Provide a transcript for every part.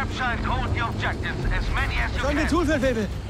Capture and hold the objectives, as many as you Sollen wir can. tun, Feldwebel? We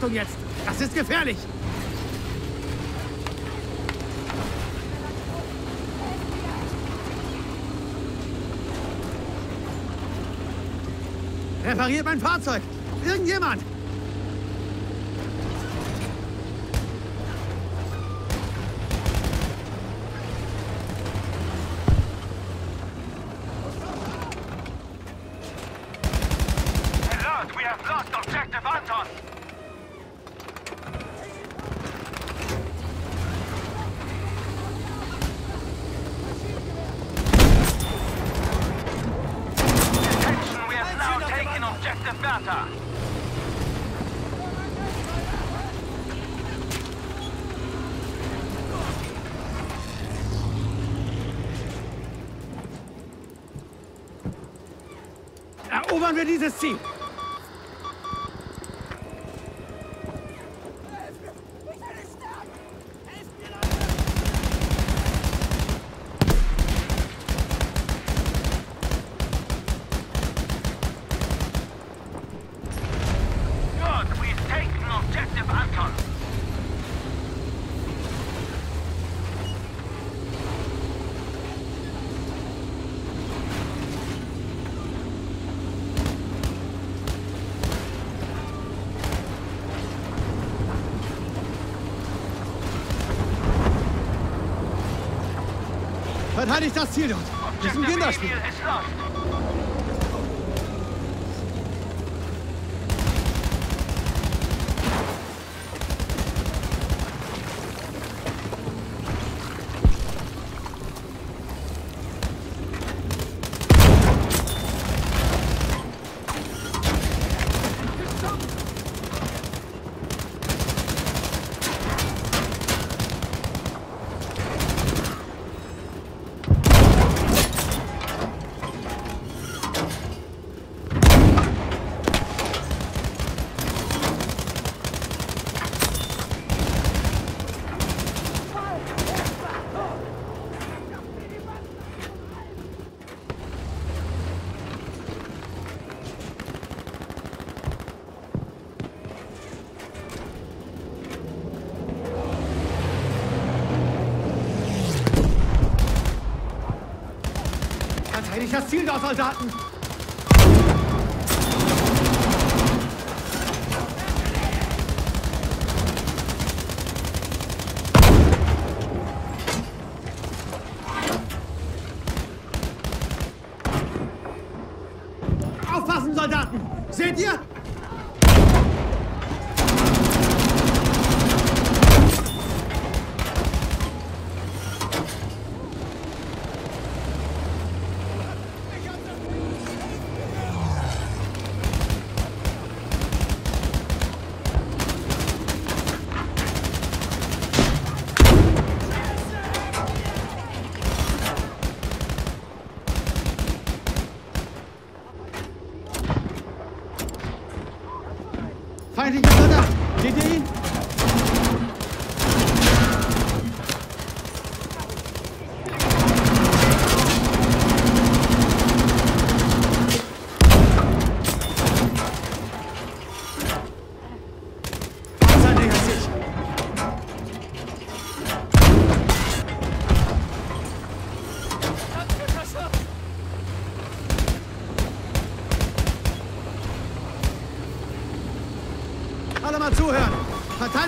Achtung jetzt! Das ist gefährlich! Repariert mein Fahrzeug! Irgendjemand! diz assim. Verteidigt das Ziel dort! Das ist ein Kinderspiel! Verteidigt das Ziel dort, Soldaten!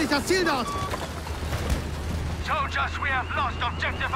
Verteidigt das Ziel dort. Soldiers, we have lost objective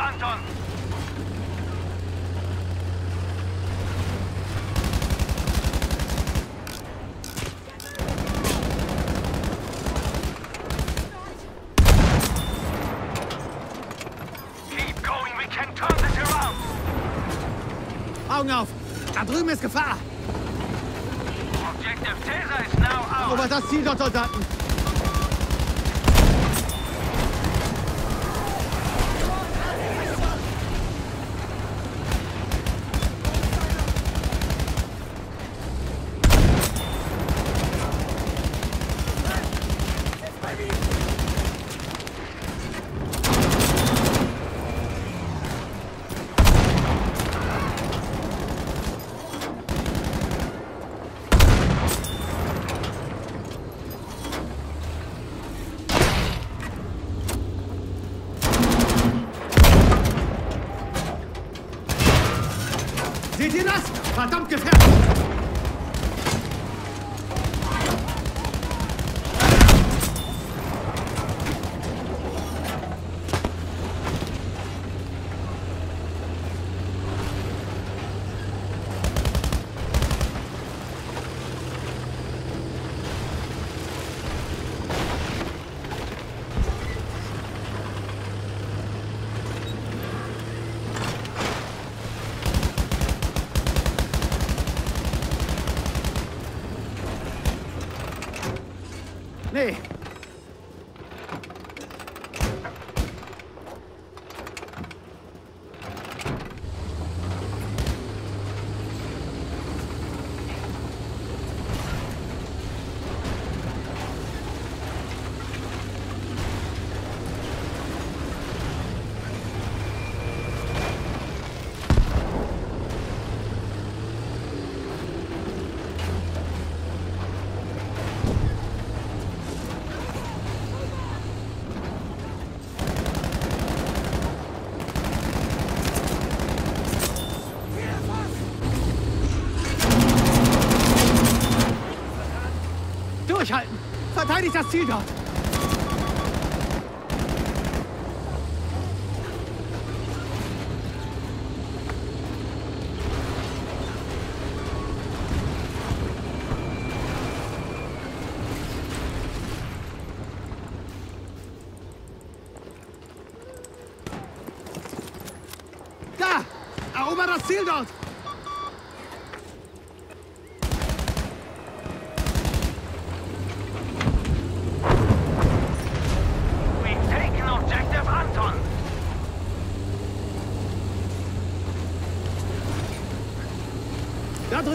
下西条。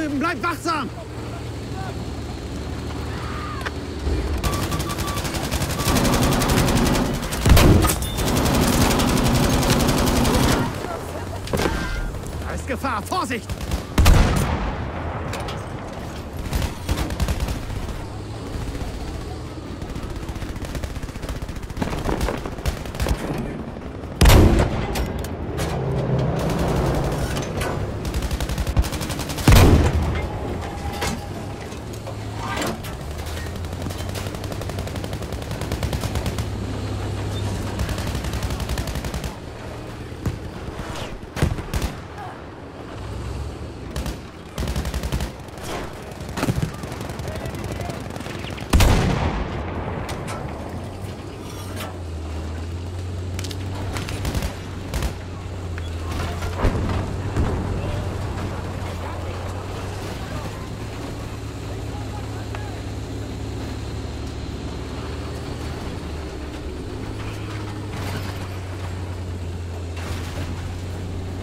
Drüben, bleibt wachsam! Da ist Gefahr, Vorsicht!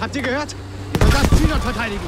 Habt ihr gehört? Die Soldaten Sidon verteidigen!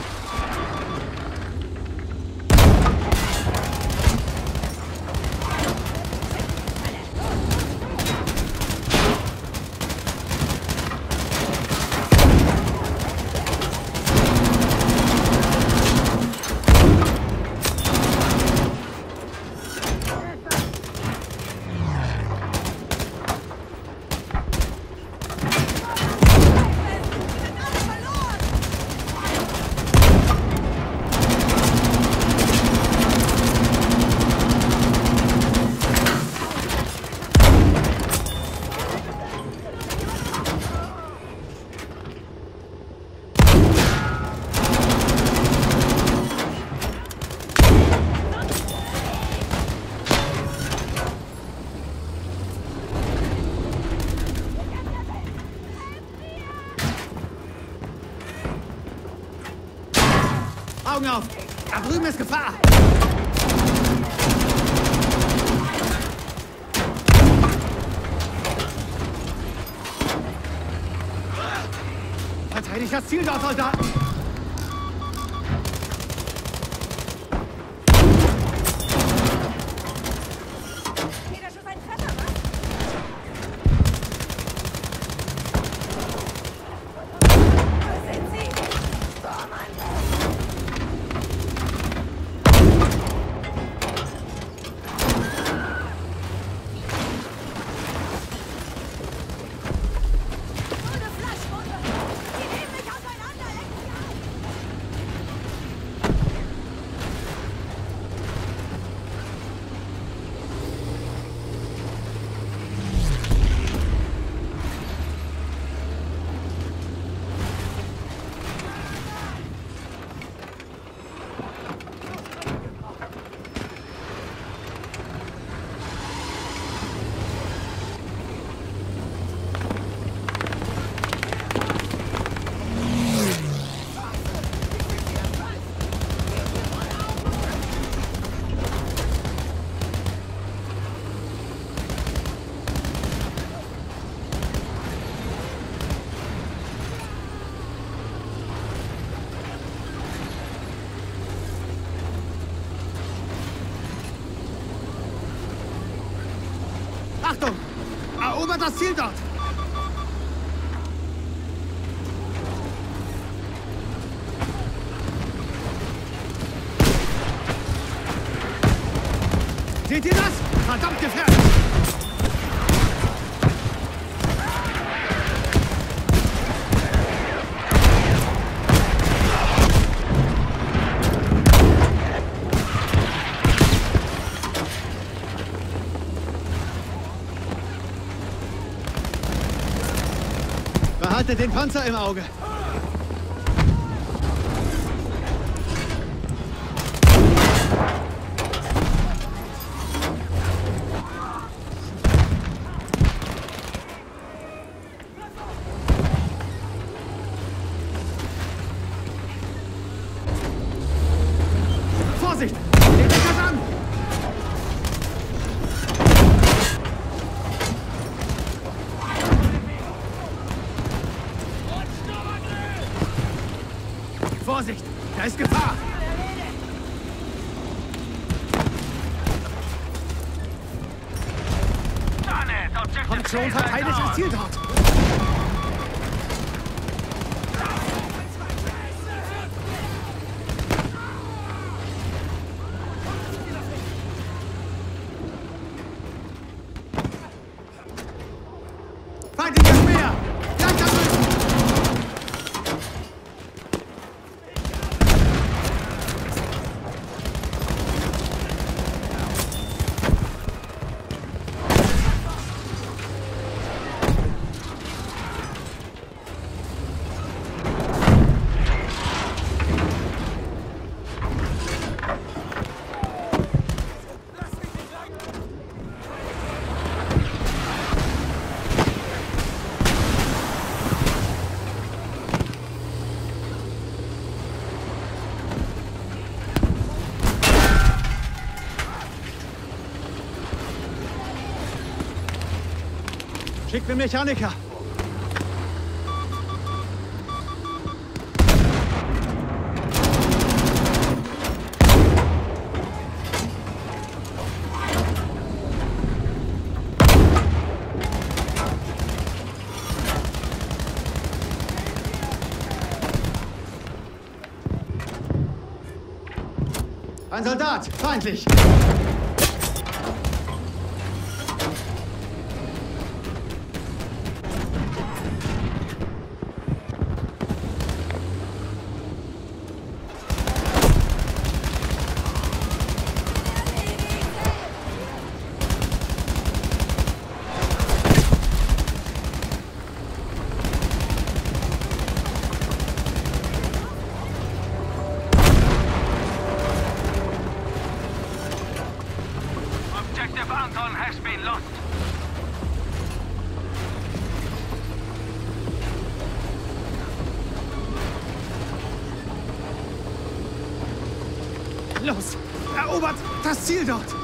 欣赏套餐 da cidade! hatte den Panzer im Auge. Da ist Gefahr! bin Mechaniker. Ein Soldat, feindlich! das Ziel dort.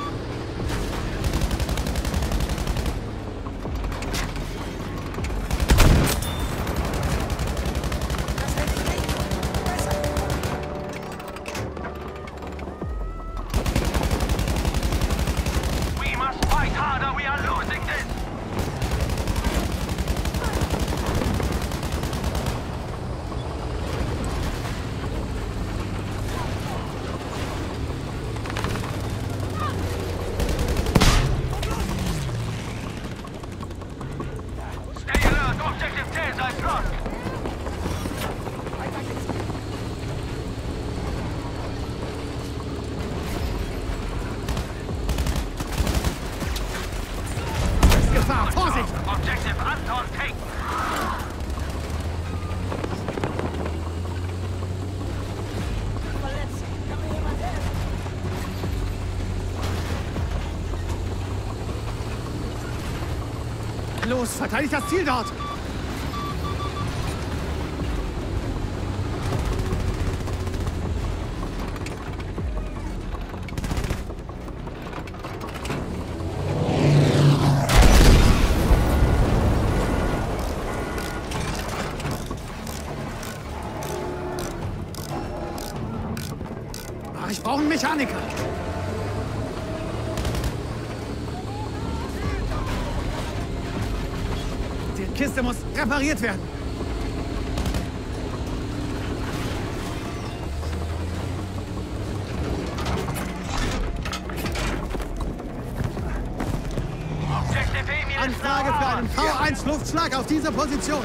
Haus! Verteidigt das Ziel dort! repariert werden. Anfrage für einen V1 Luftschlag auf diese Position.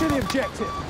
Capture the objective.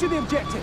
Capture the objective!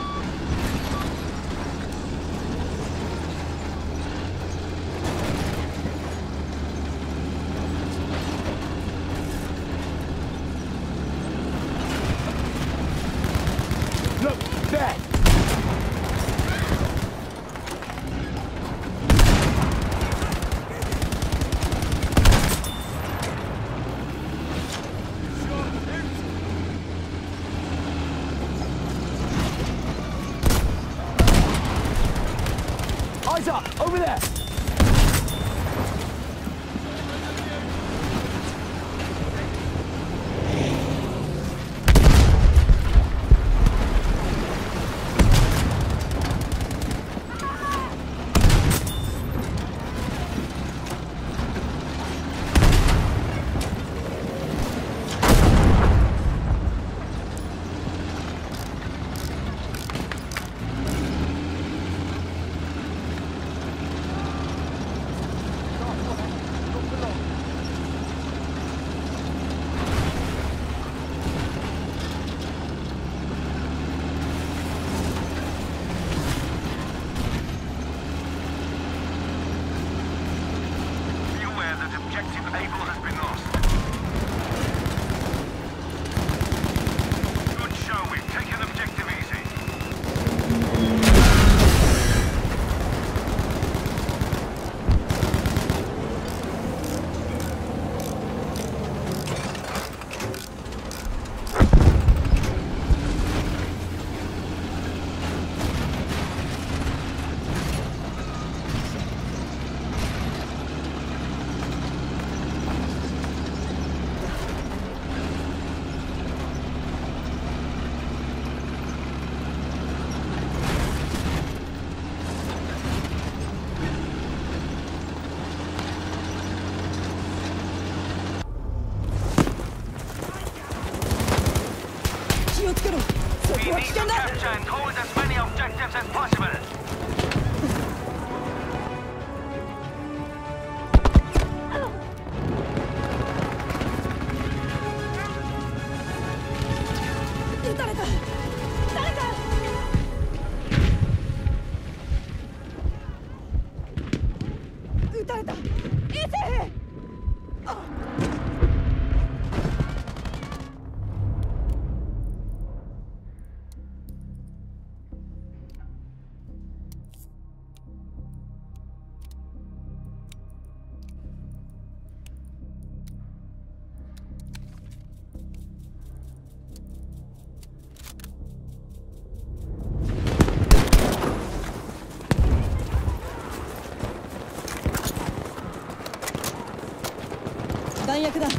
그냥 그냥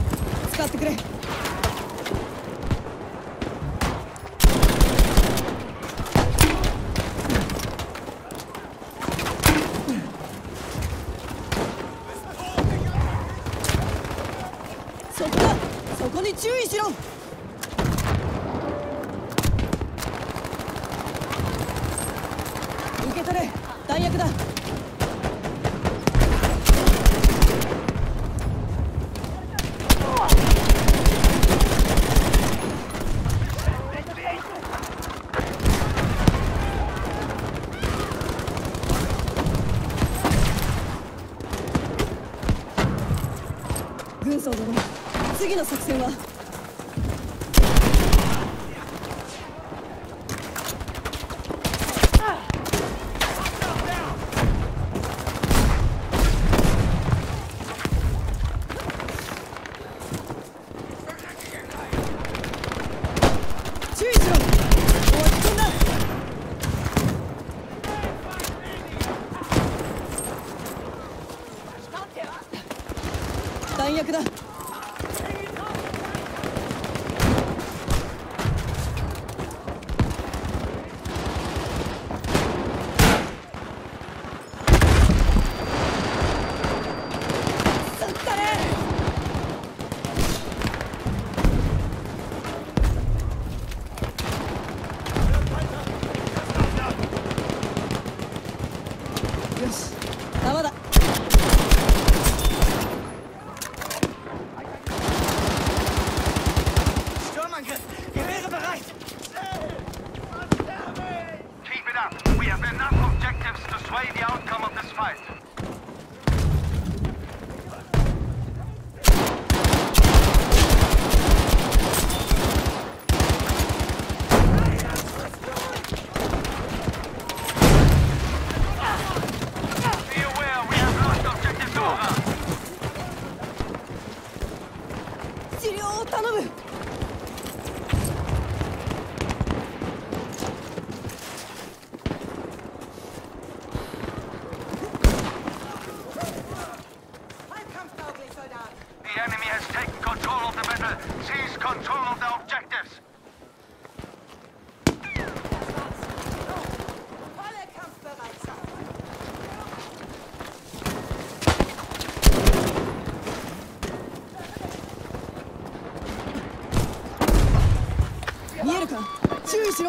次の作戦は？就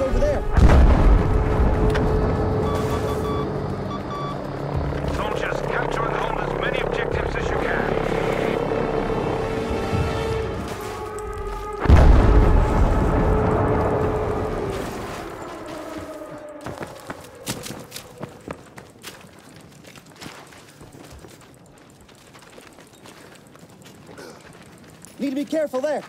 over there. Soldiers, capture and hold as many objectives as you can. Need to be careful there.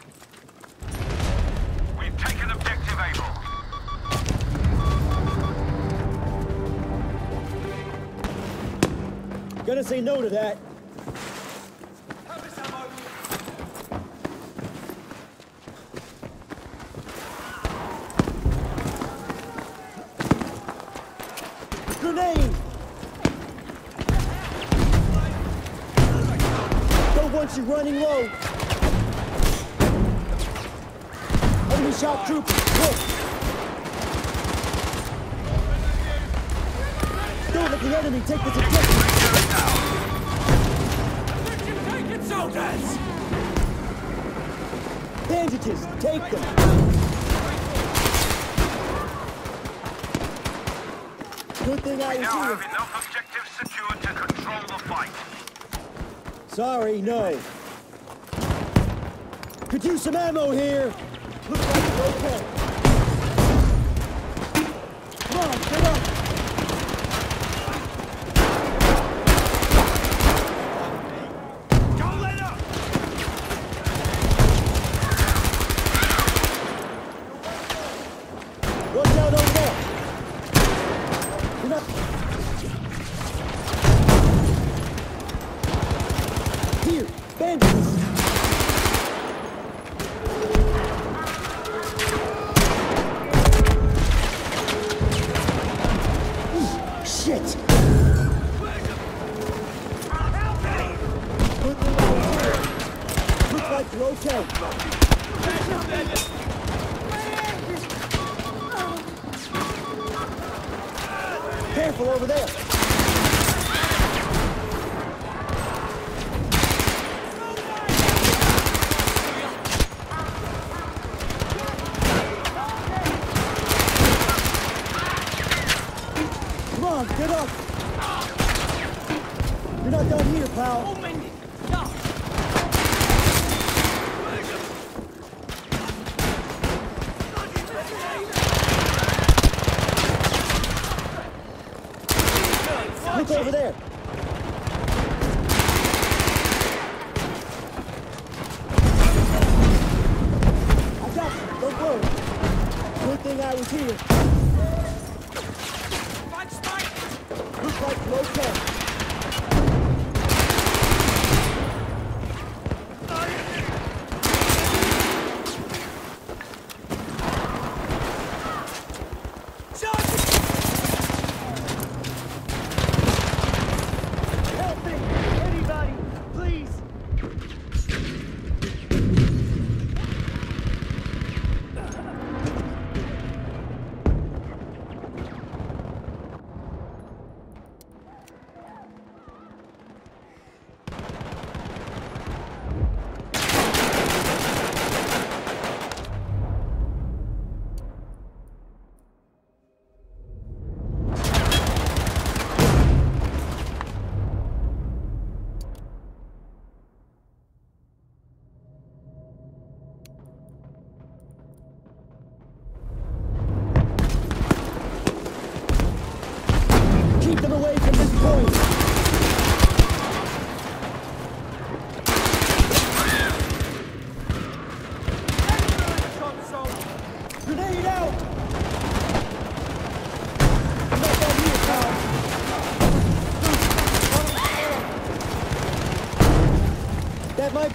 Gonna say no to that. The enemy take this objective! Take it, soldiers! Bandages, take them! Good thing I We now have enough objectives secured to control the fight. Sorry, no. Could use some ammo here. Looks like it's okay.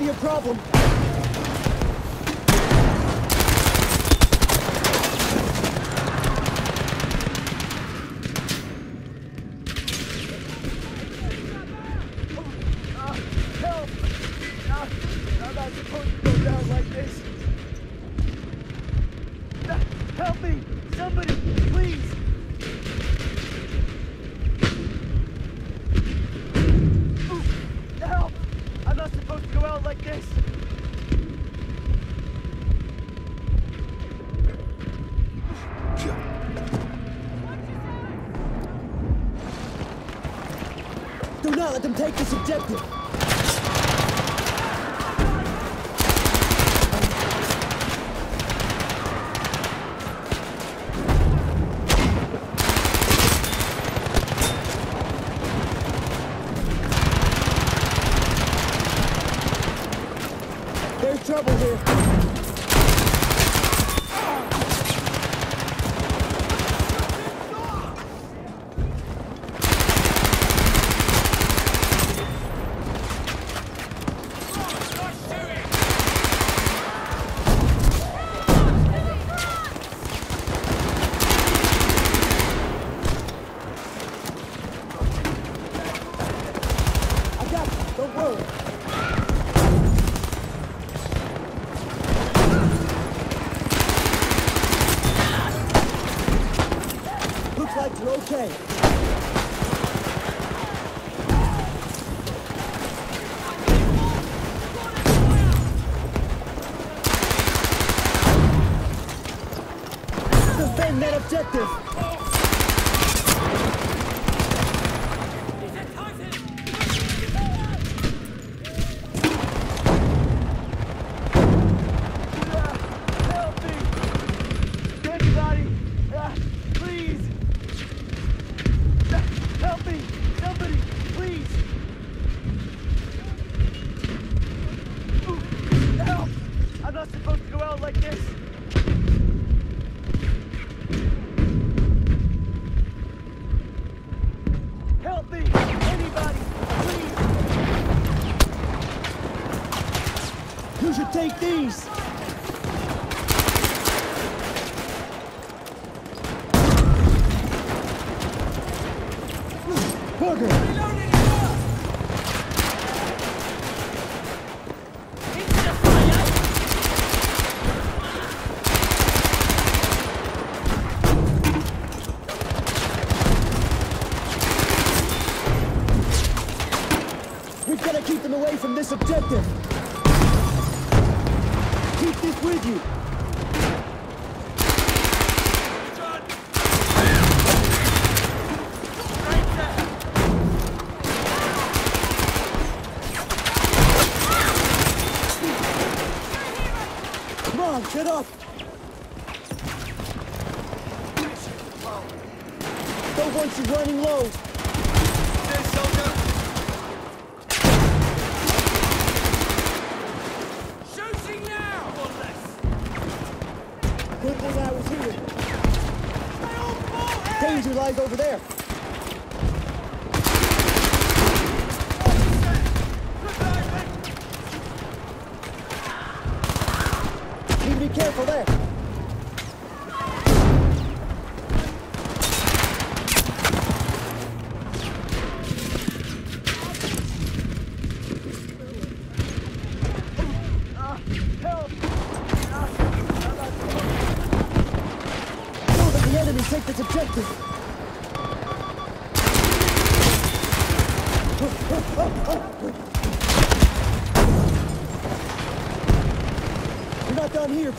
Be a problem. Take this objective. There's trouble here.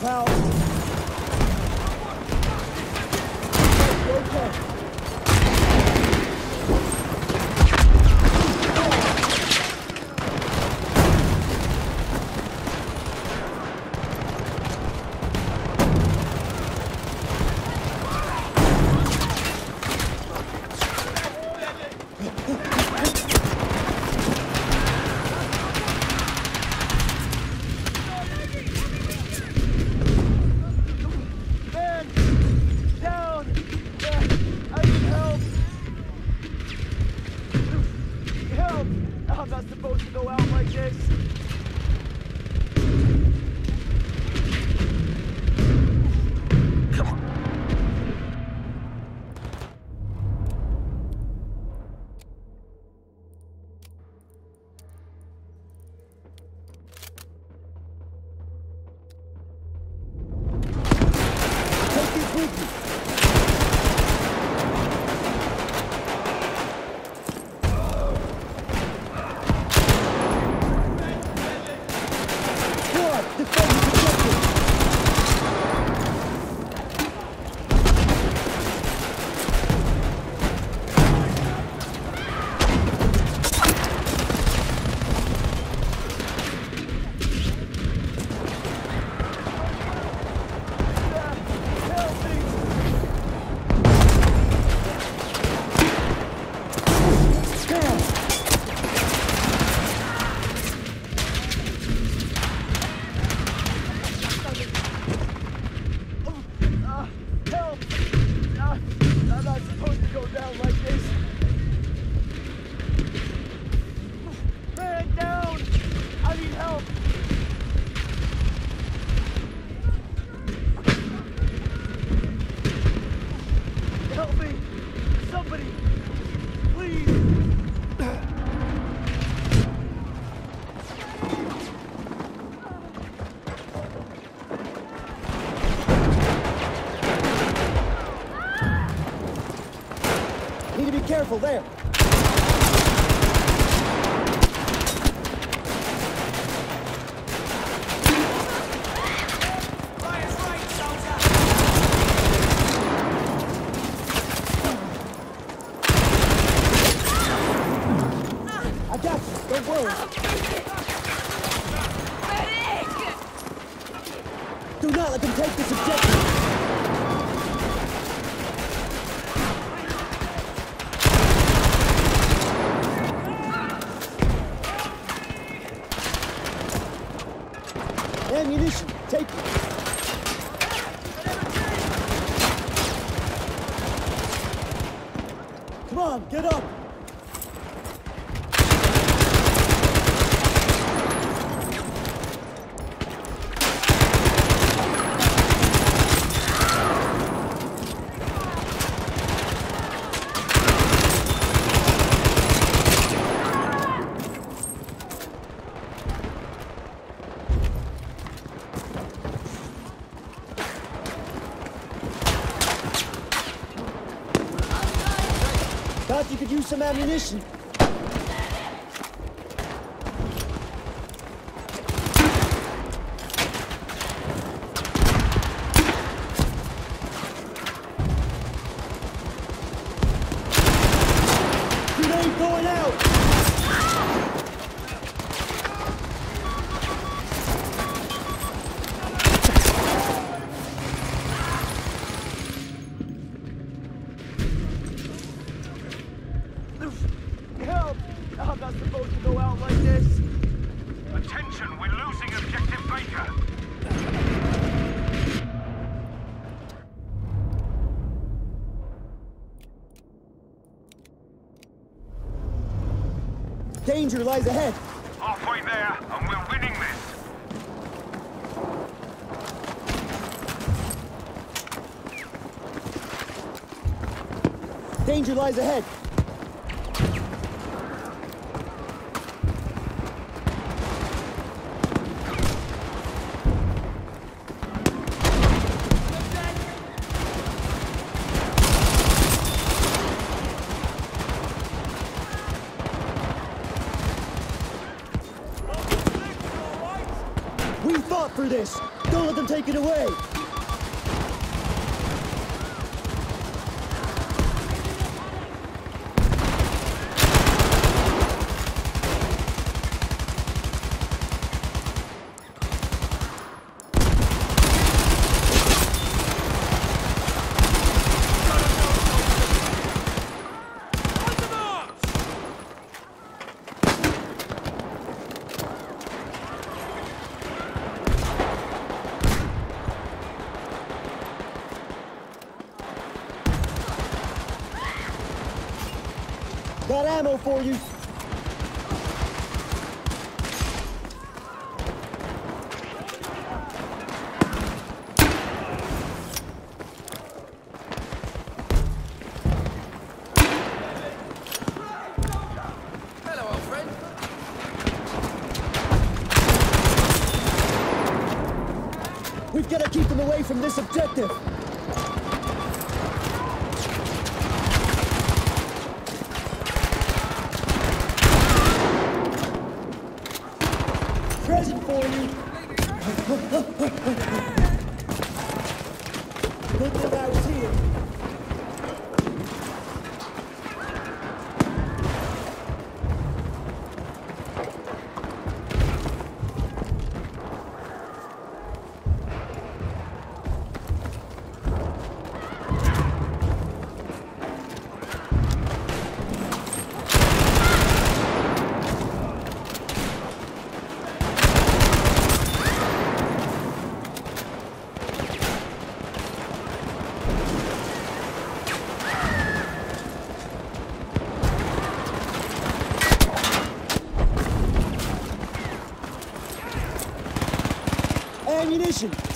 Not careful there. ammunition. danger lies ahead. Halfway there, and we're winning this. Danger lies ahead. Got ammo for you.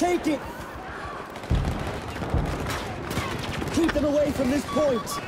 Take it! Keep them away from this point!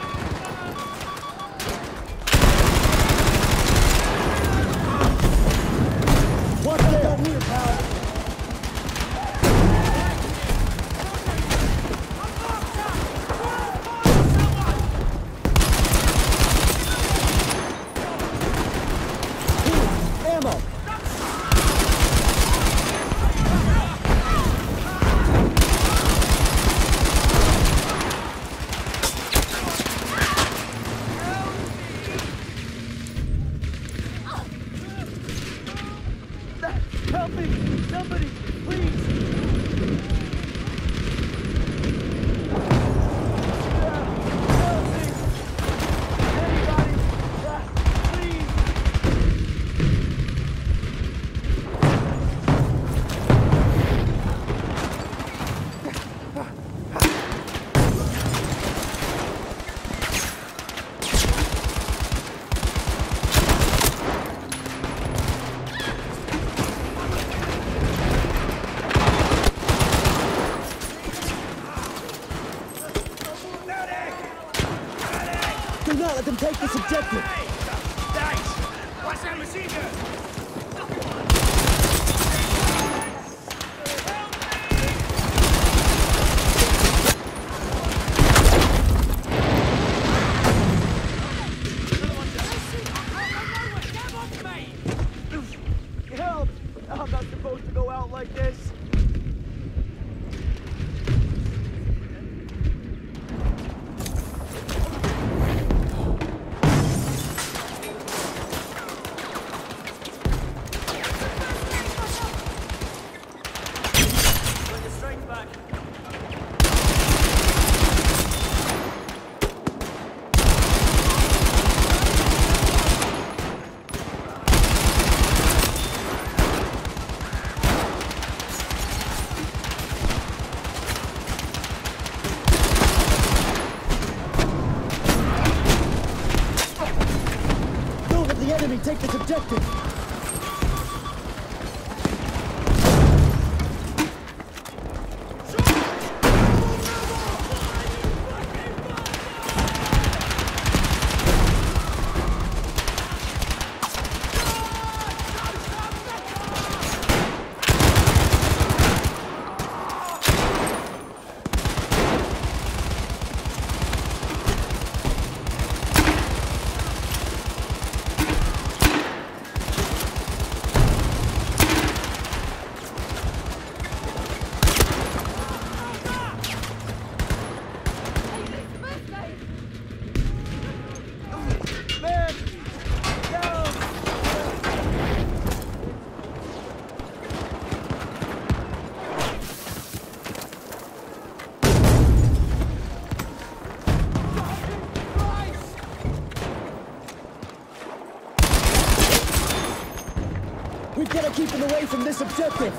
This objective.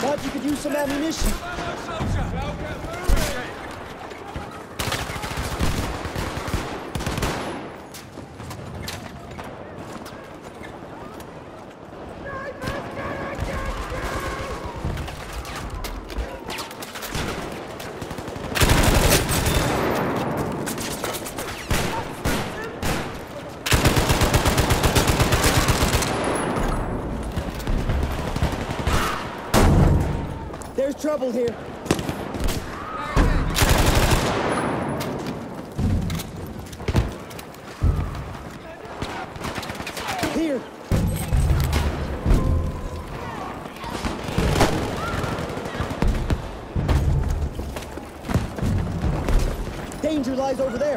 Thought you could use some ammunition. There's trouble here. Here. Danger lies over there.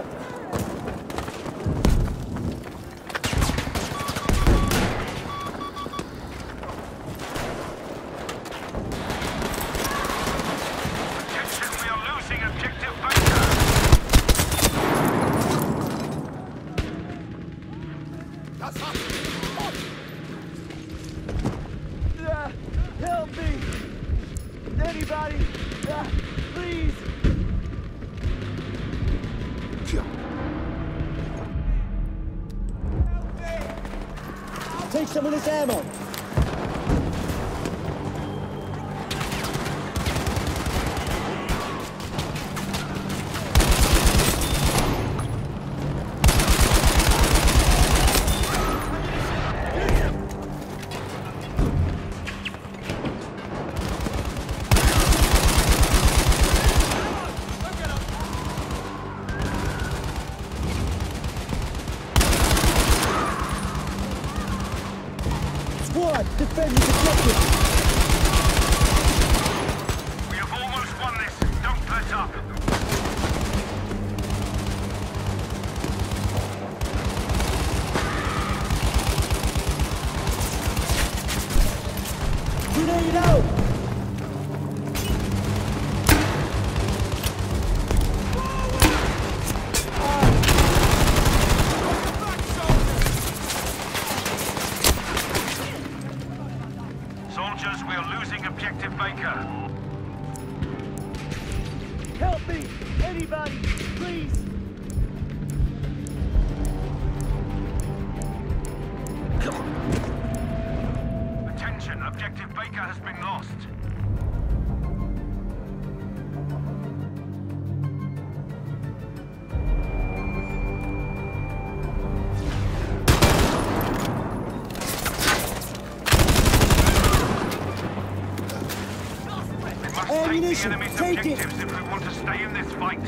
take it! if we want to stay in this fight!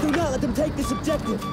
Do not let them take this objective!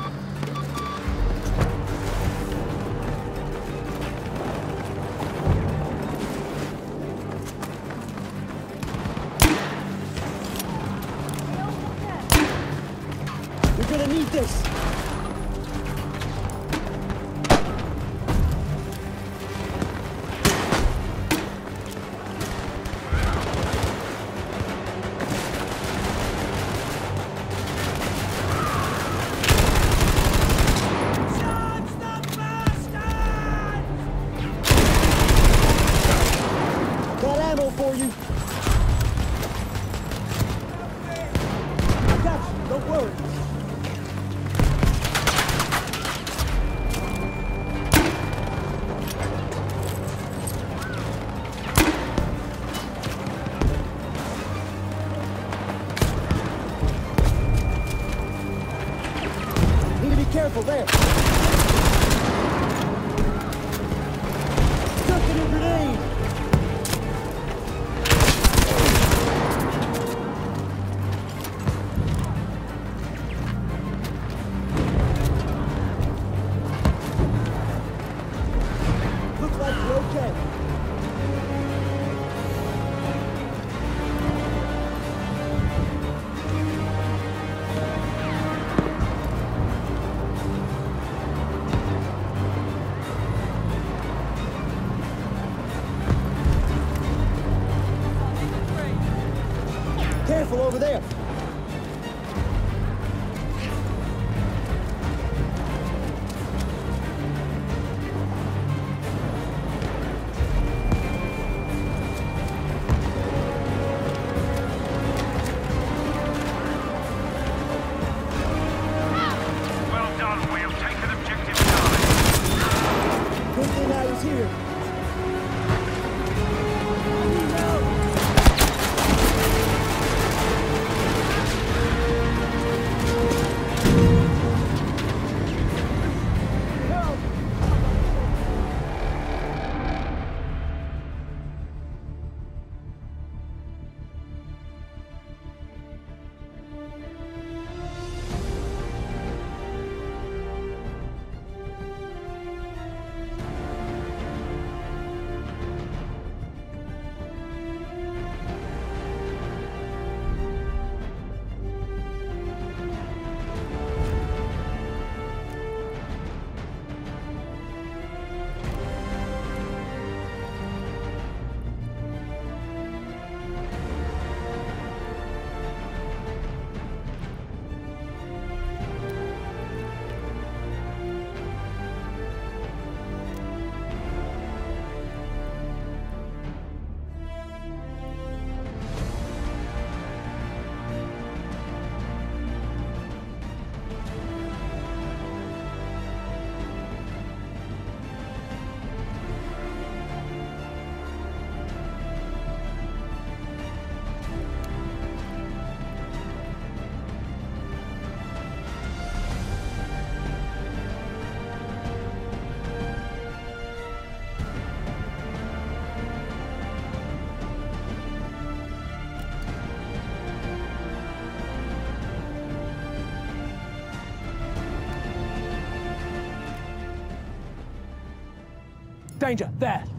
Danger, there.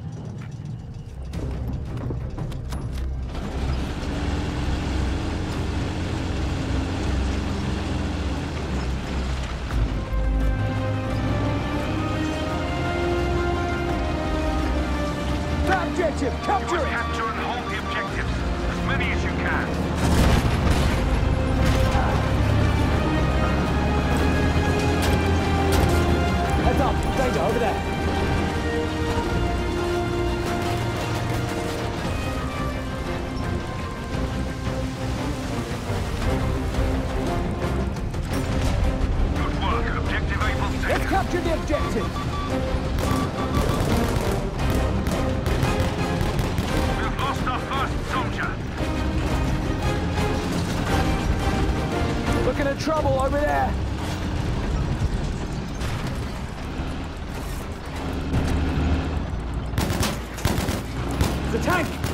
Looking at trouble over there. The tank!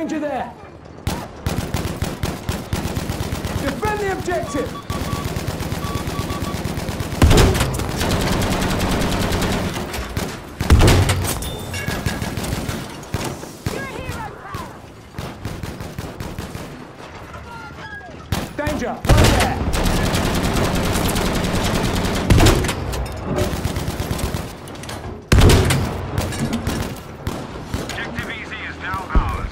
Out! Danger there! Defend the objective! You're a hero, pal. Danger! Right there! Objective easy is now ours.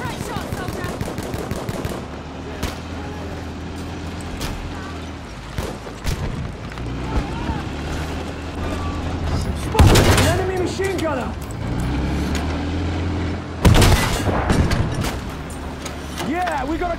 Right shot, soldier. Spotted! An enemy machine gunner! Yeah, we gotta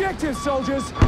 Objective, soldiers!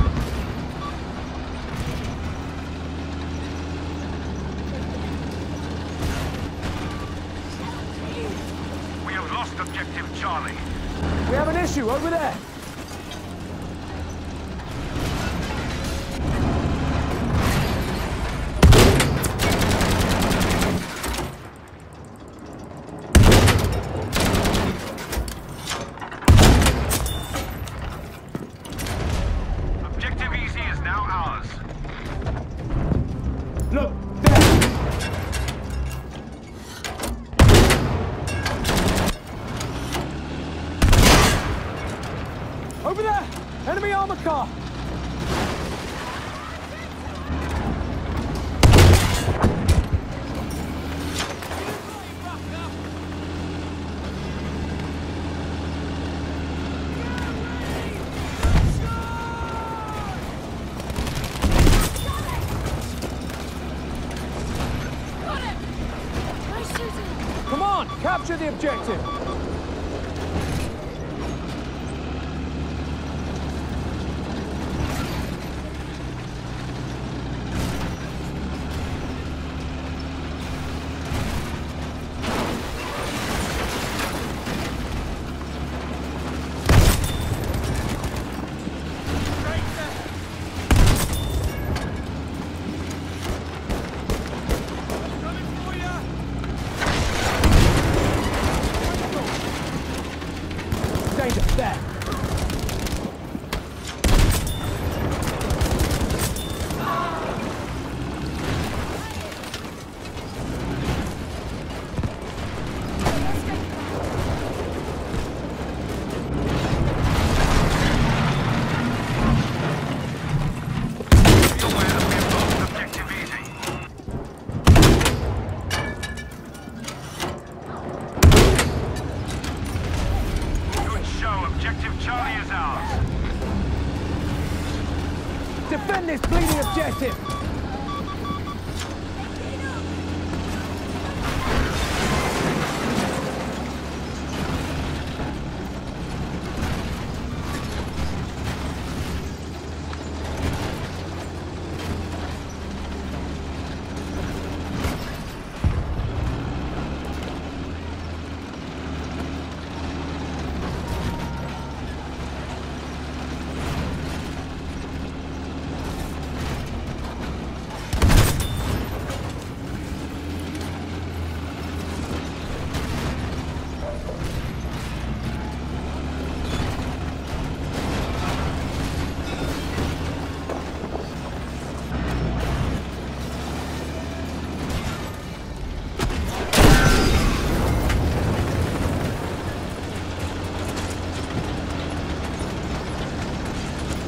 Objective!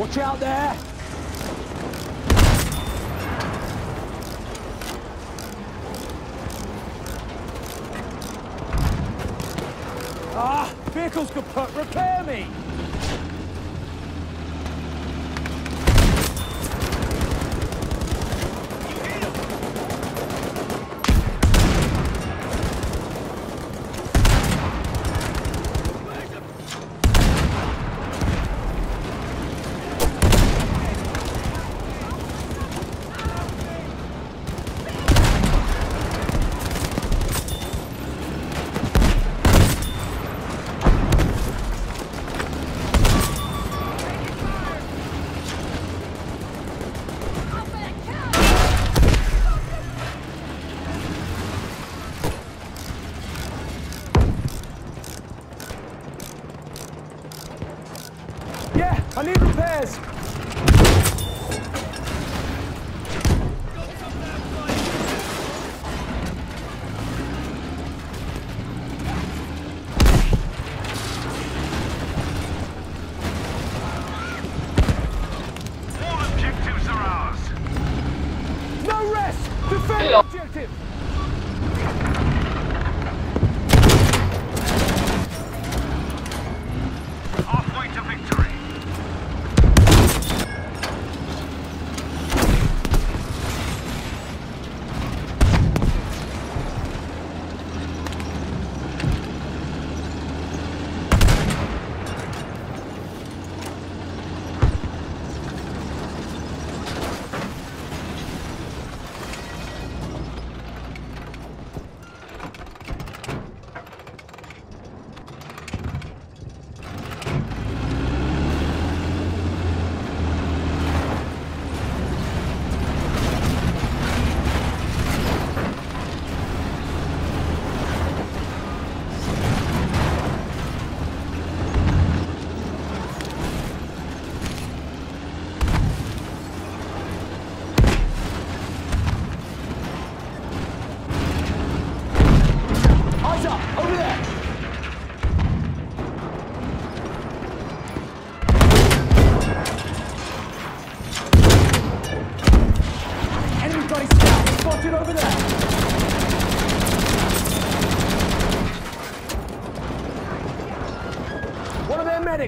Watch out there!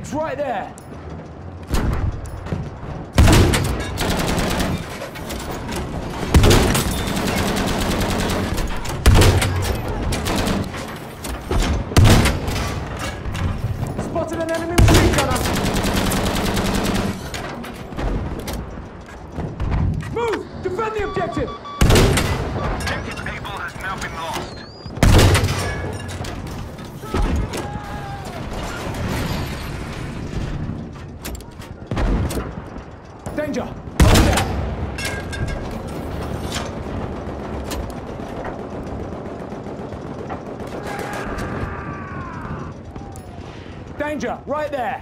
Medics right there! Danger! Right there!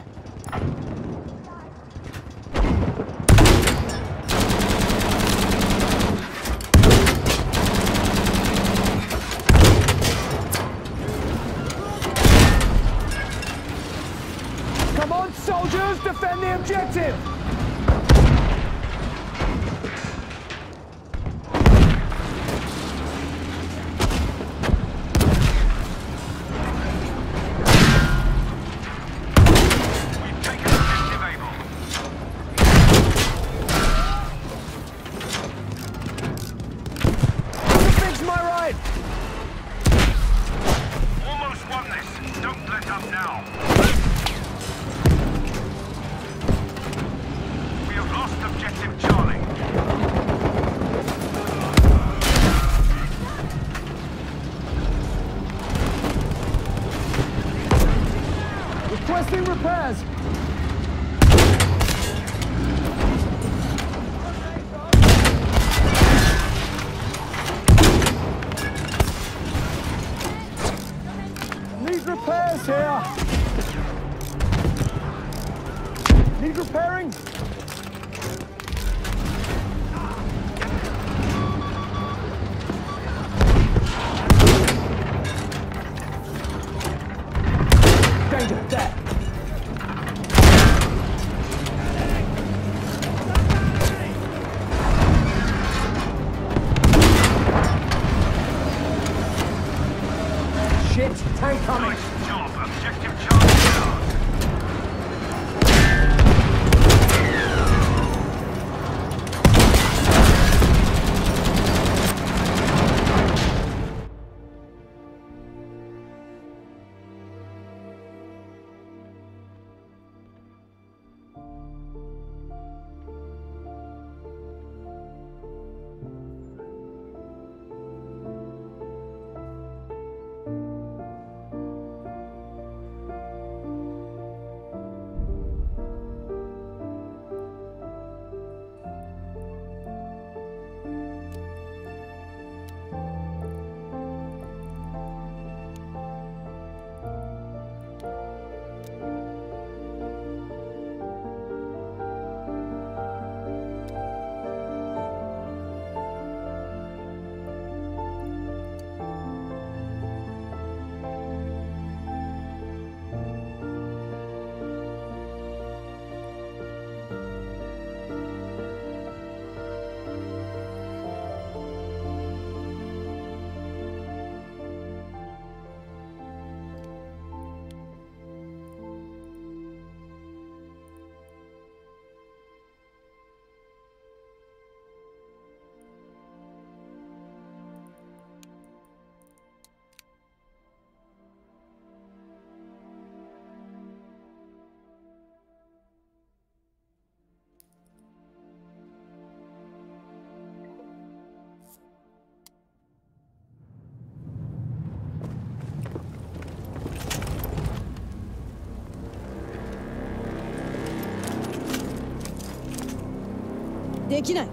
できない」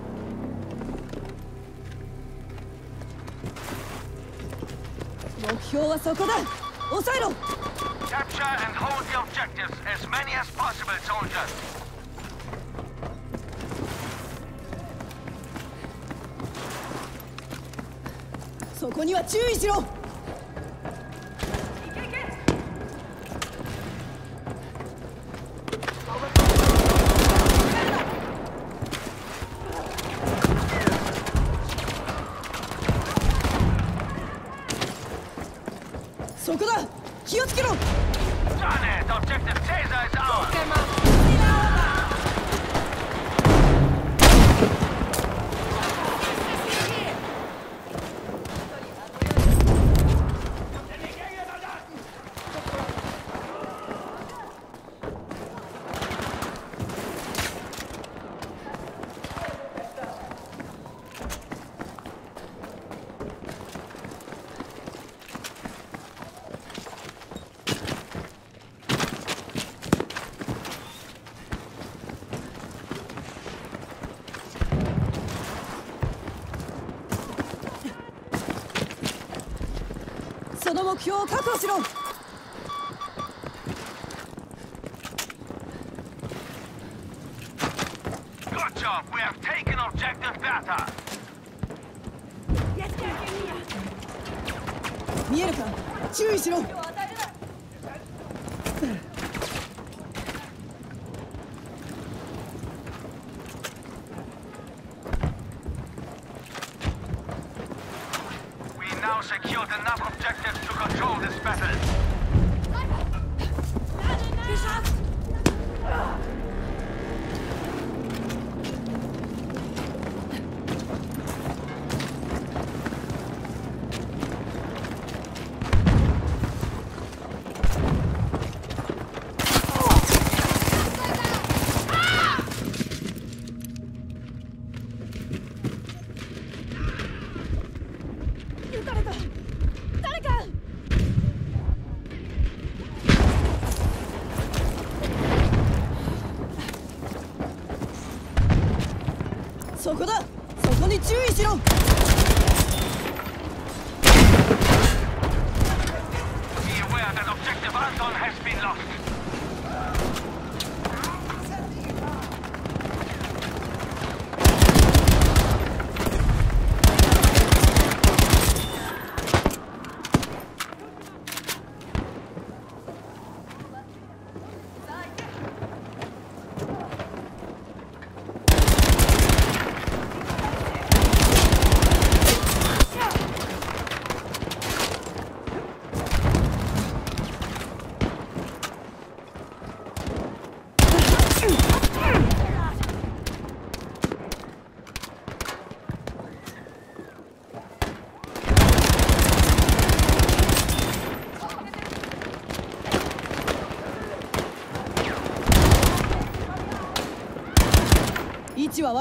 目標はそこだ抑えろ Capture and hold the objectives, as many as possible, soldiers. そこには注意しろ標を確保しろ。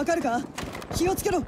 わかるか？気をつけろ。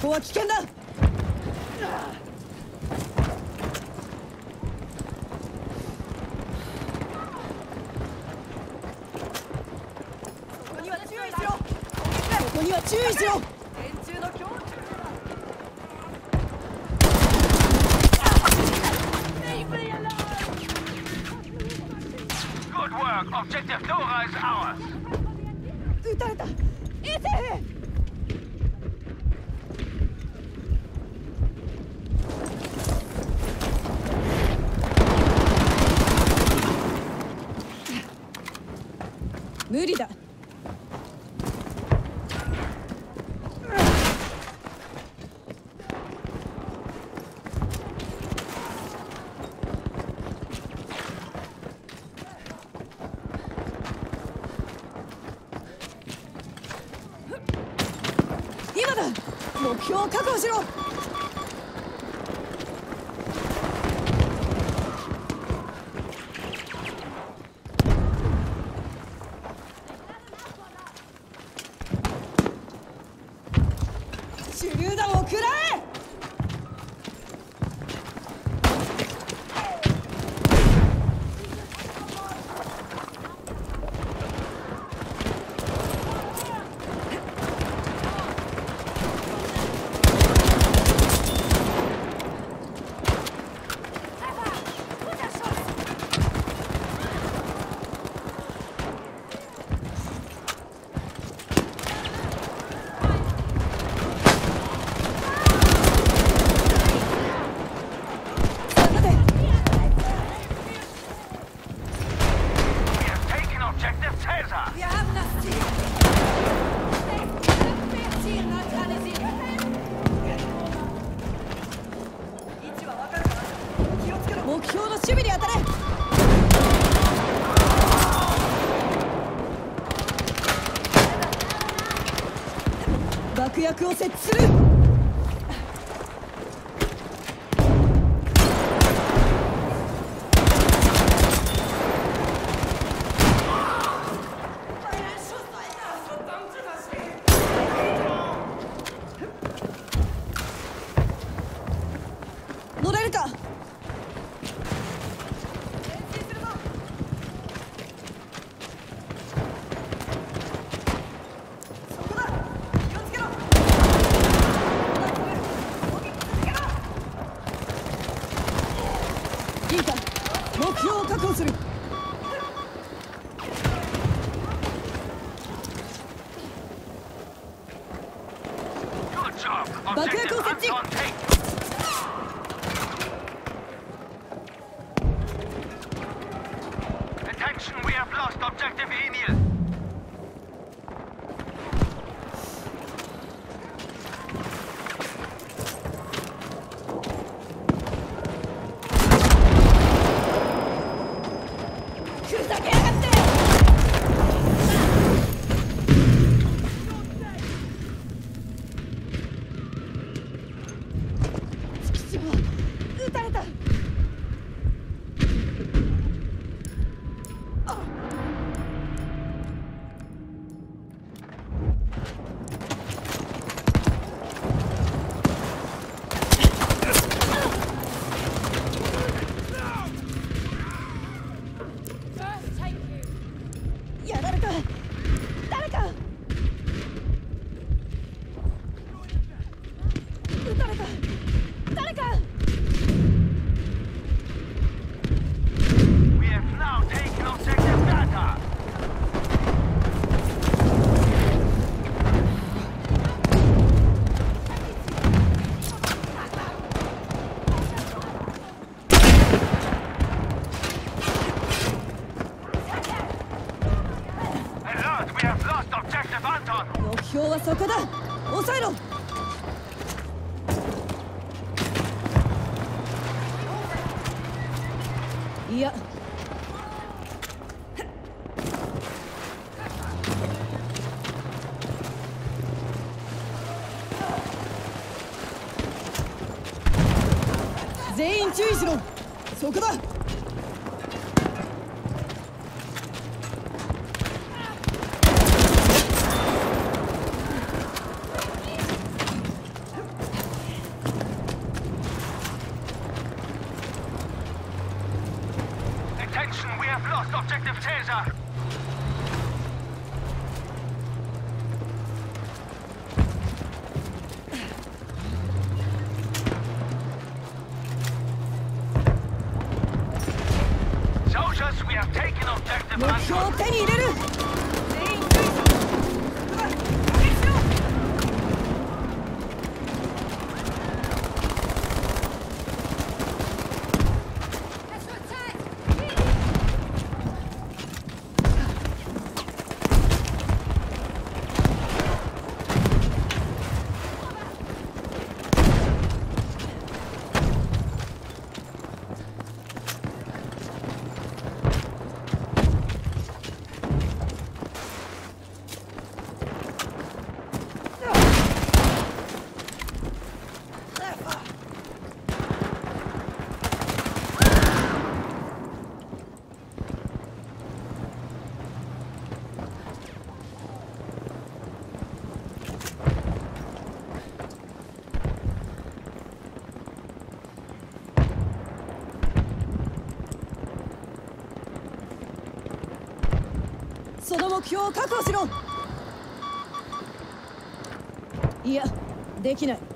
ここは危険だ。目標を確保しろ。いやできない。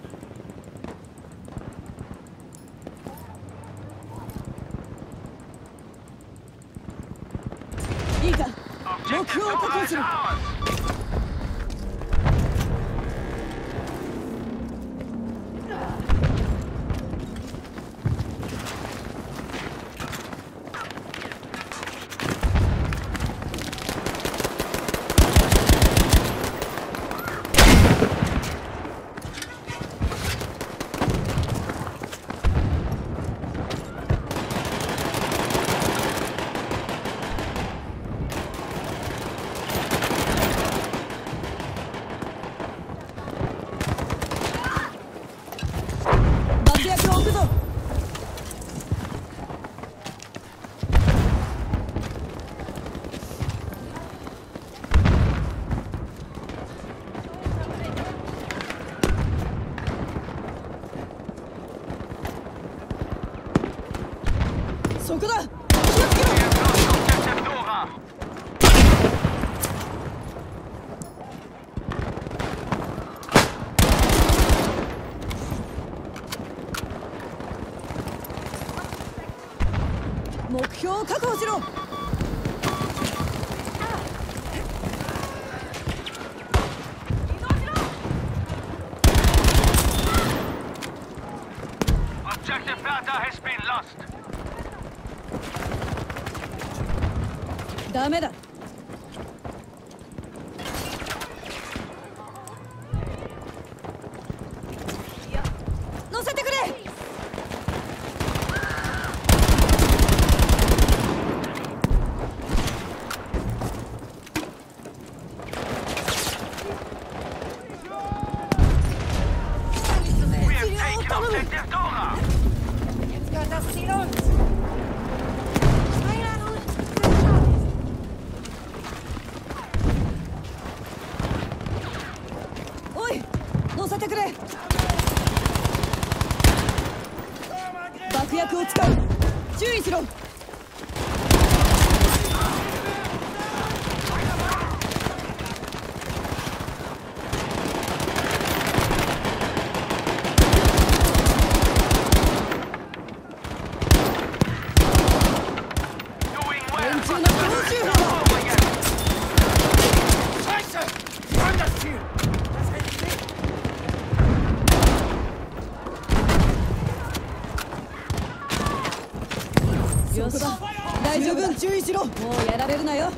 意しろ。もうやられるなよ。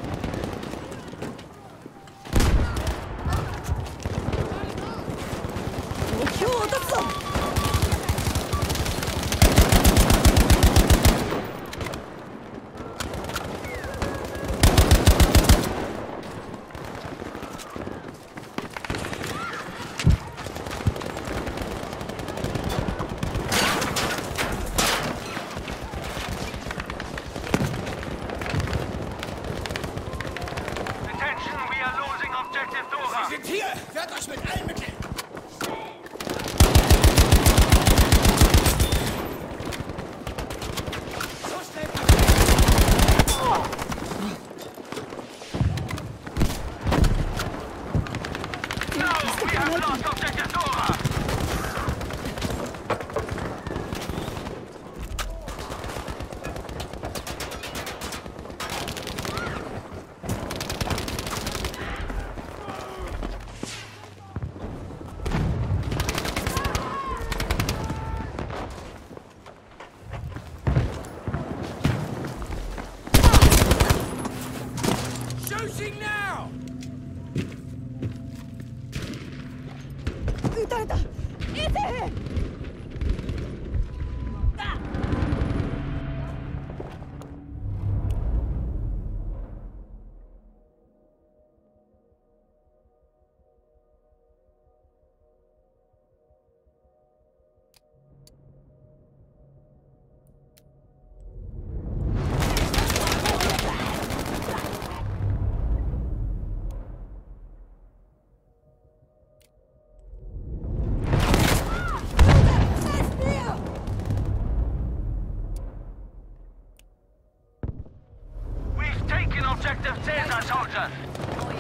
active told soldiers!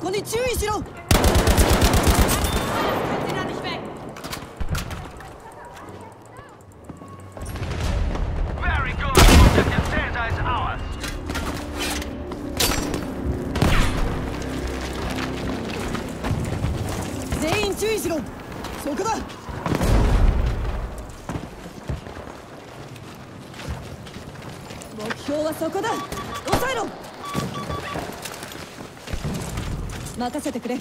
こに注意しろ。任せてくれ。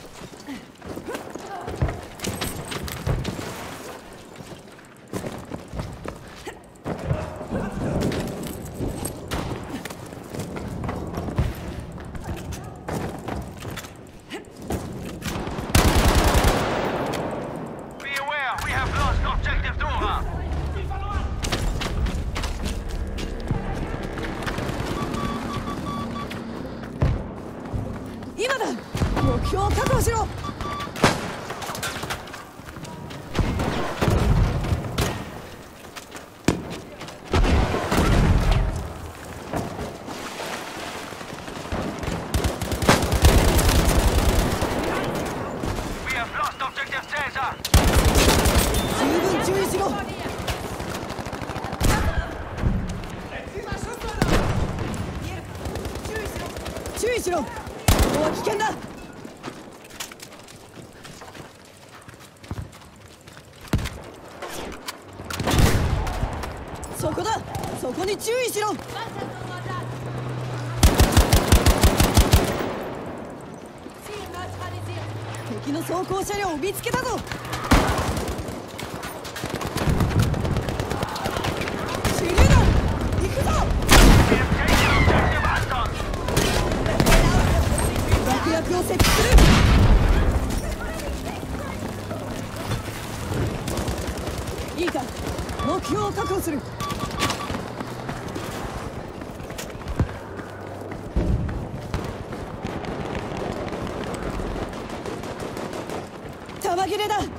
切れだ。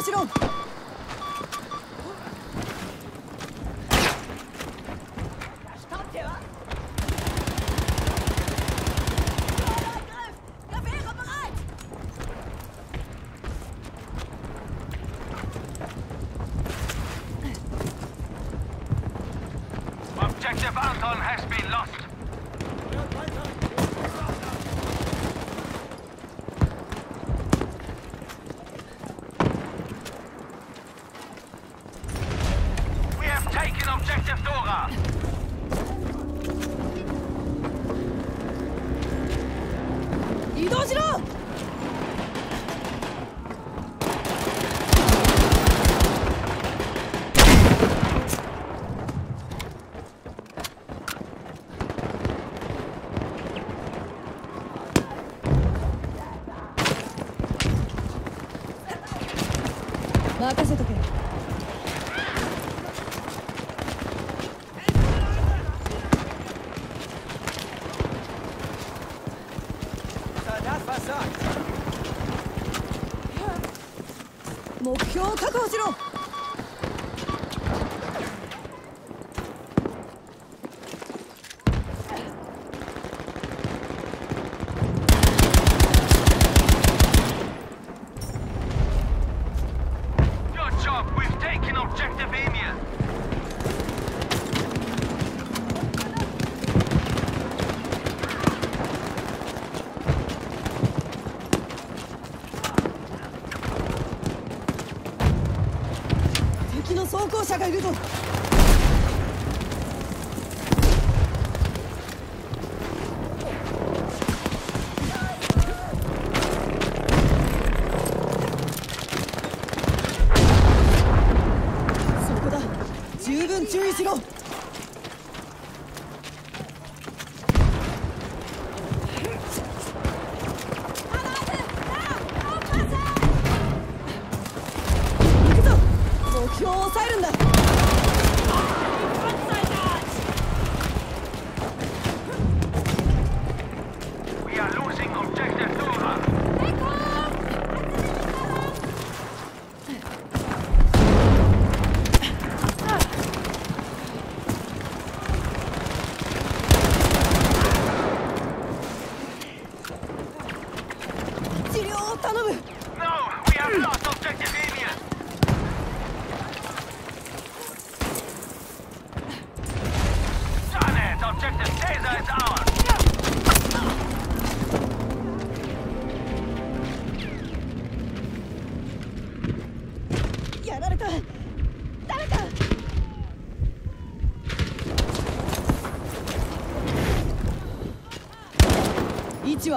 もちろん下开一个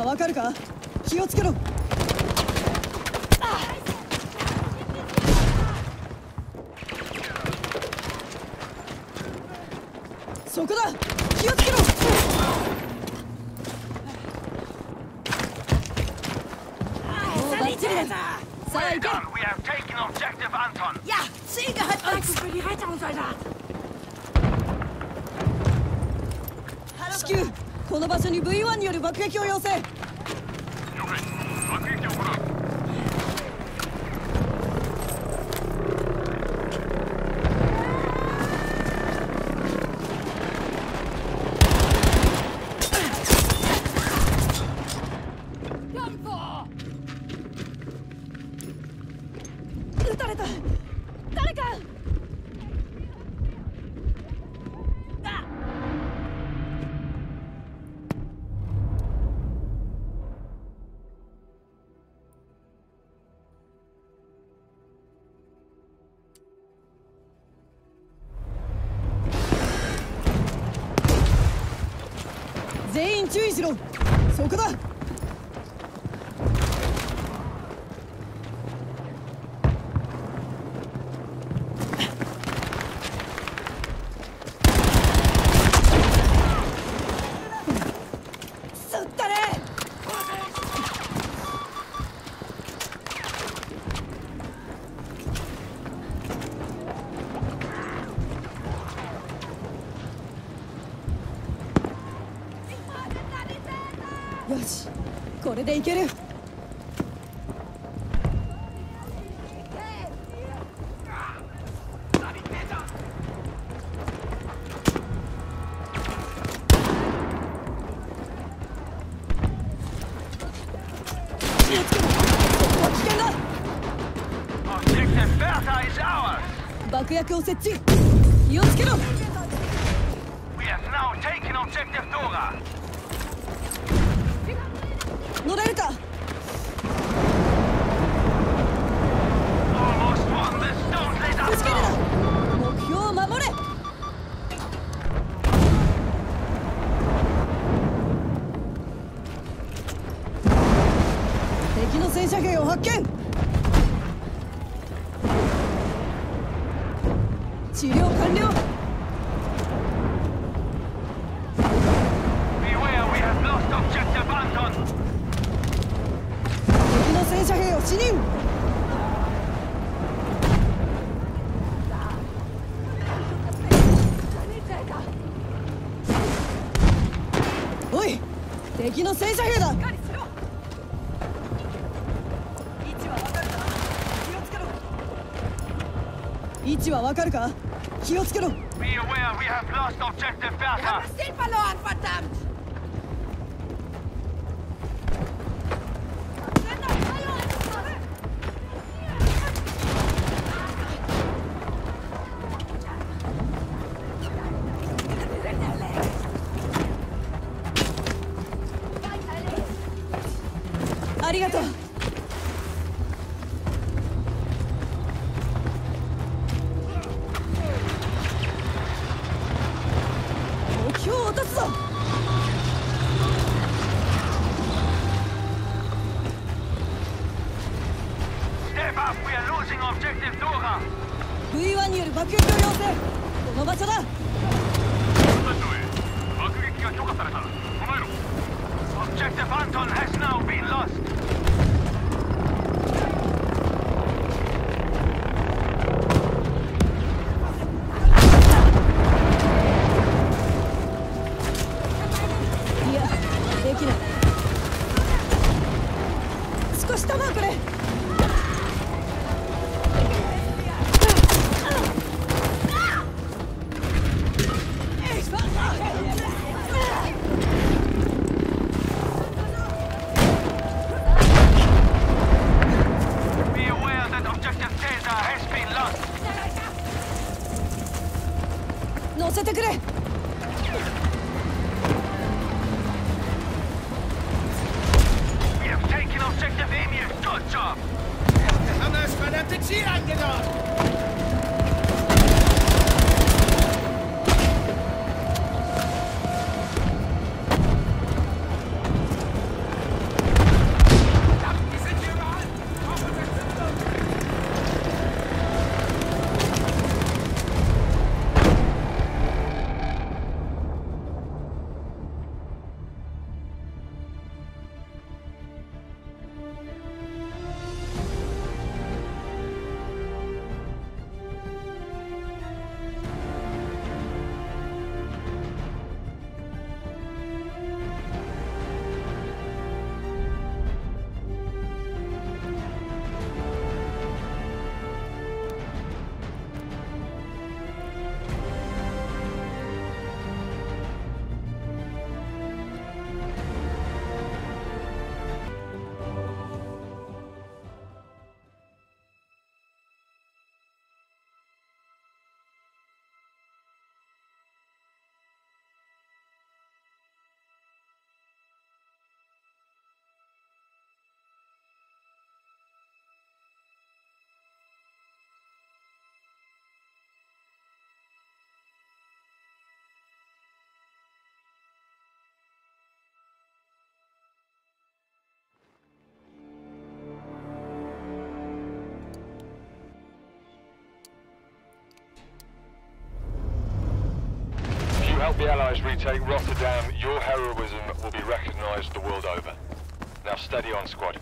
わかるか？気をつけろ。そこだ！気をつけろ。もうバッチリだ。さあ行こう Thank you. この場所に V1 による爆撃を要請。でいける。の戦車兵だ位置はわかるか？気をつけろ。help the Allies retake Rotterdam, your heroism will be recognized the world over. Now steady on, squad.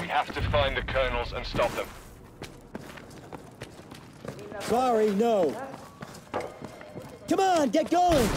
We have to find the colonels and stop them. Sorry, no. Come on, get going!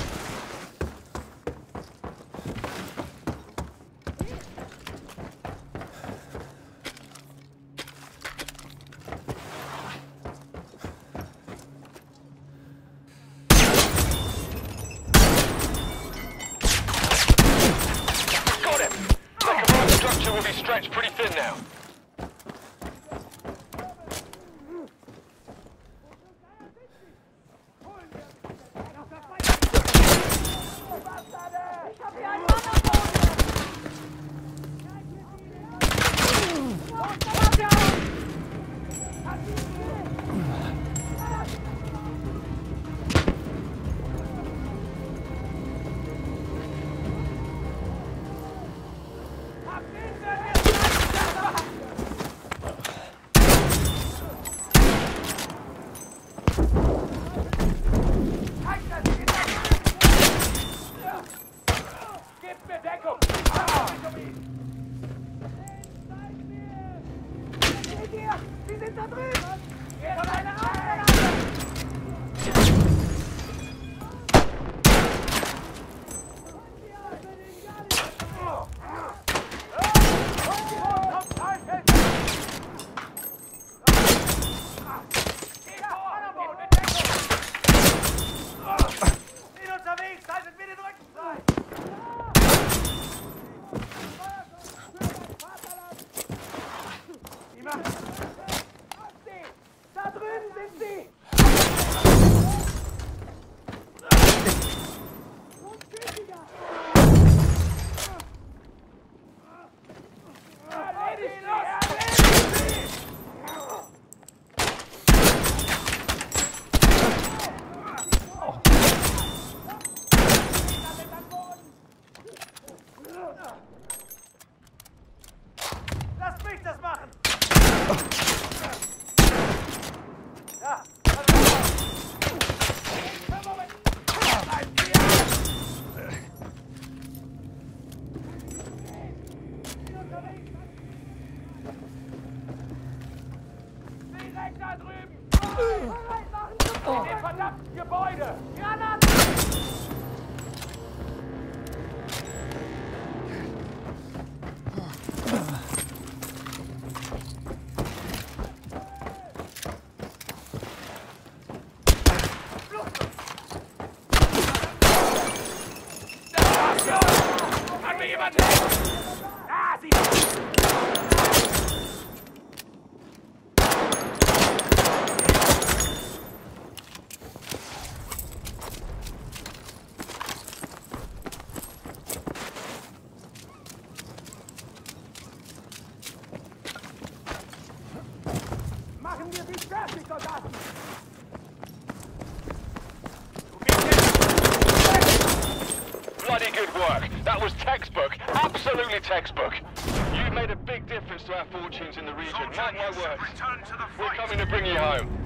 My word. We're coming to bring you home.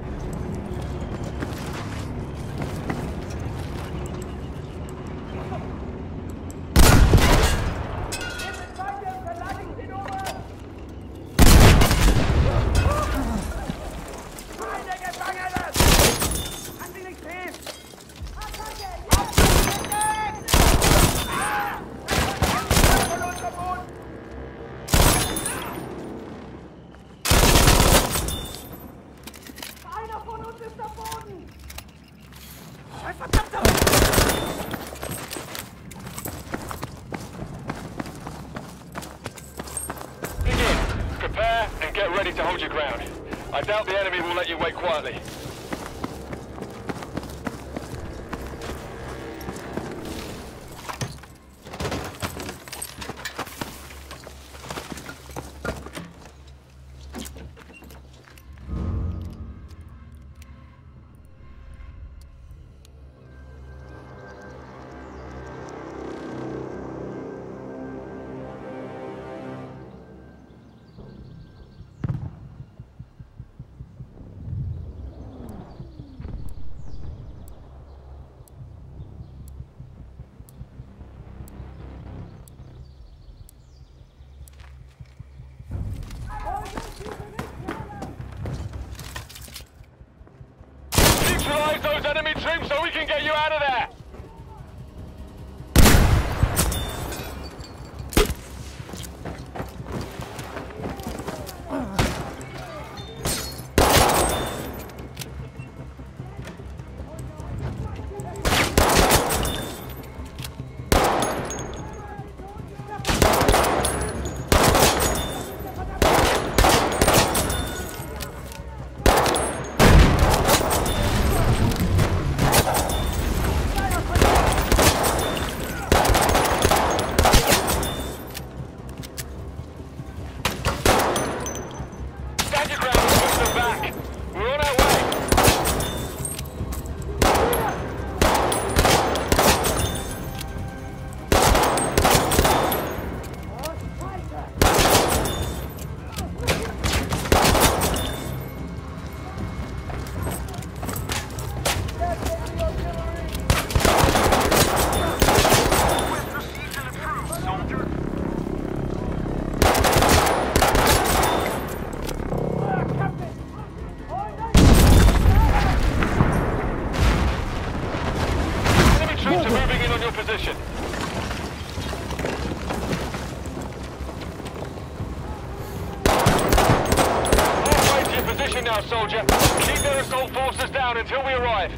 Soldier. Keep their assault forces down until we arrive.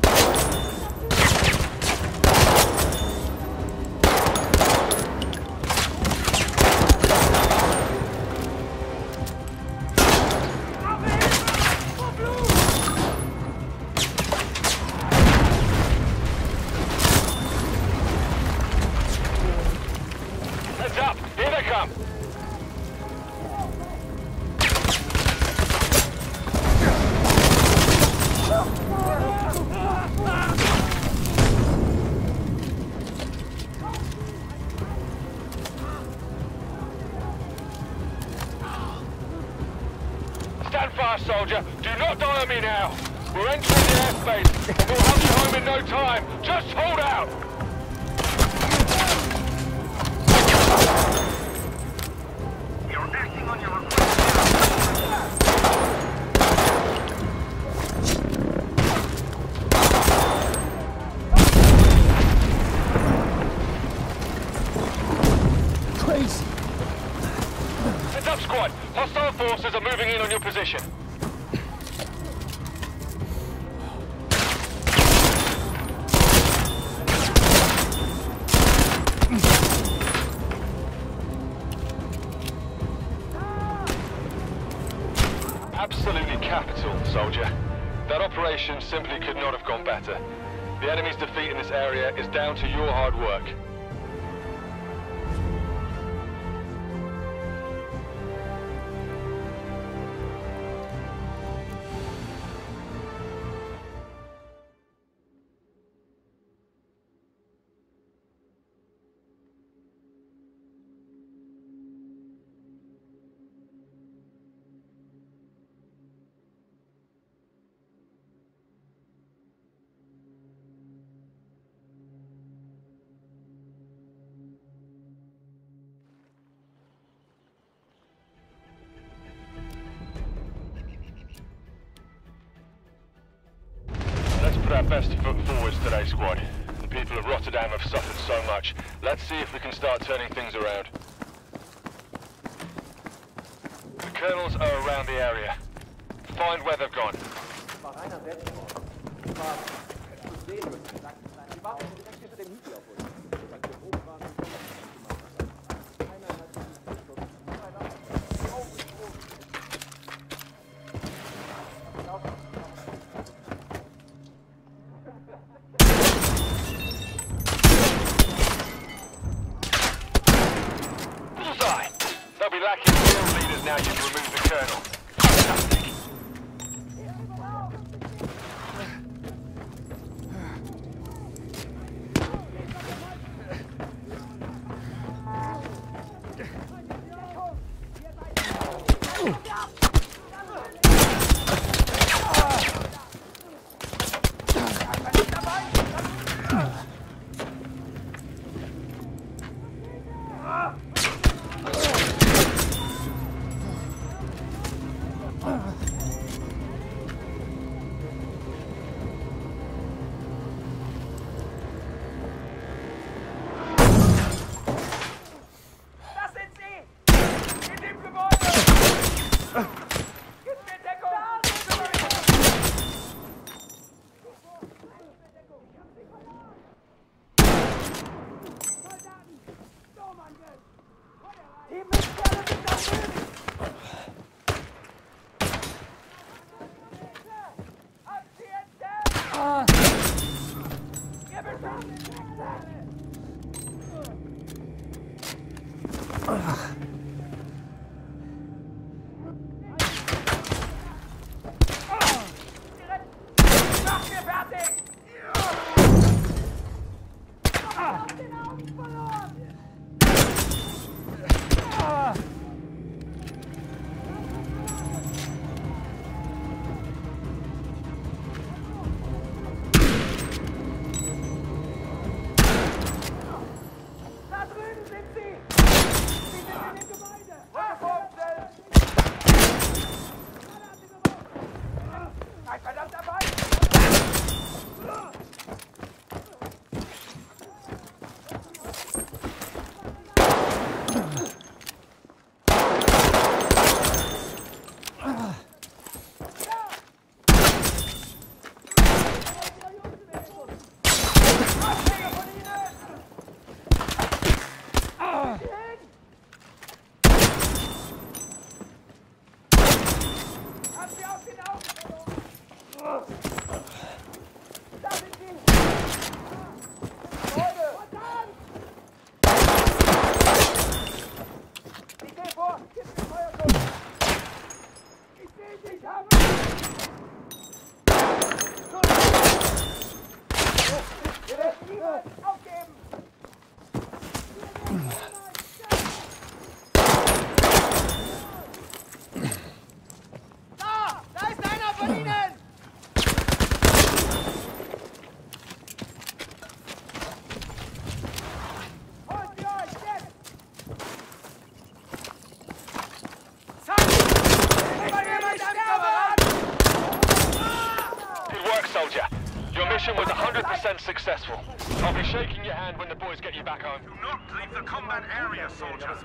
successful. I'll be shaking your hand when the boys get you back home. Do not leave the combat area, soldier.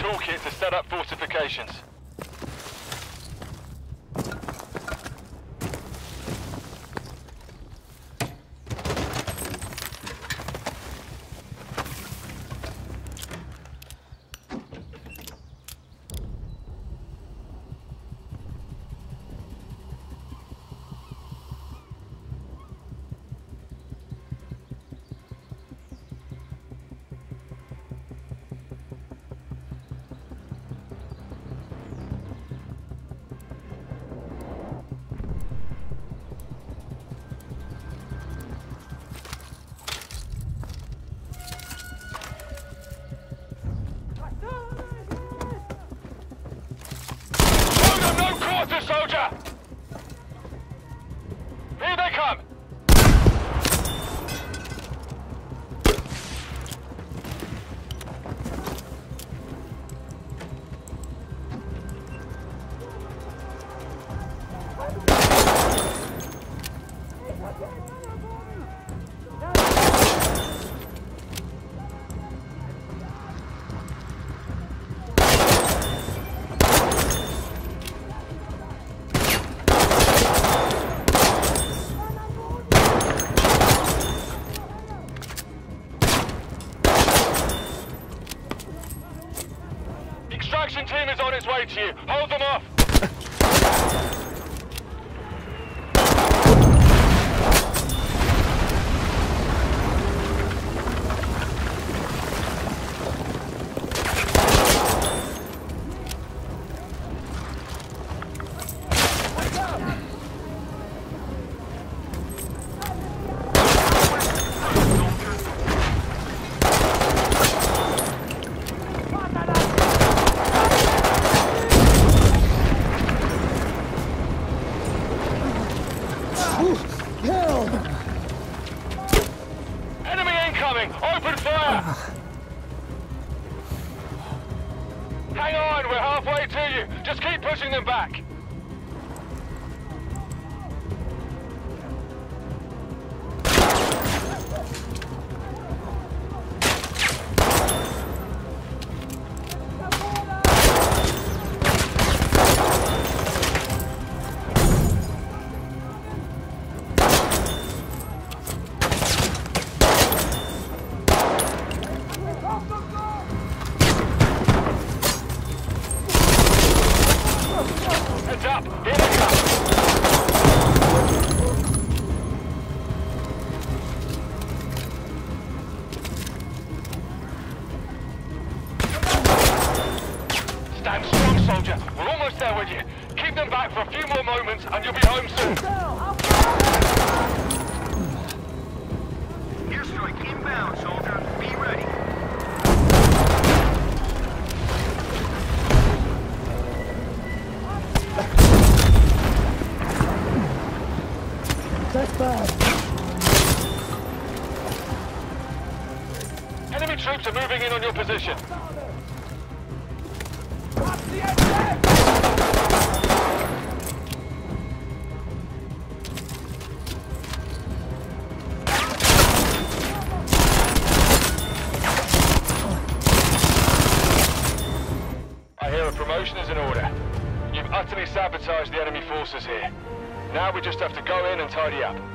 toolkit to set up fortifications. Moving in on your position. I hear a promotion is in order. You've utterly sabotaged the enemy forces here. Now we just have to go in and tidy up.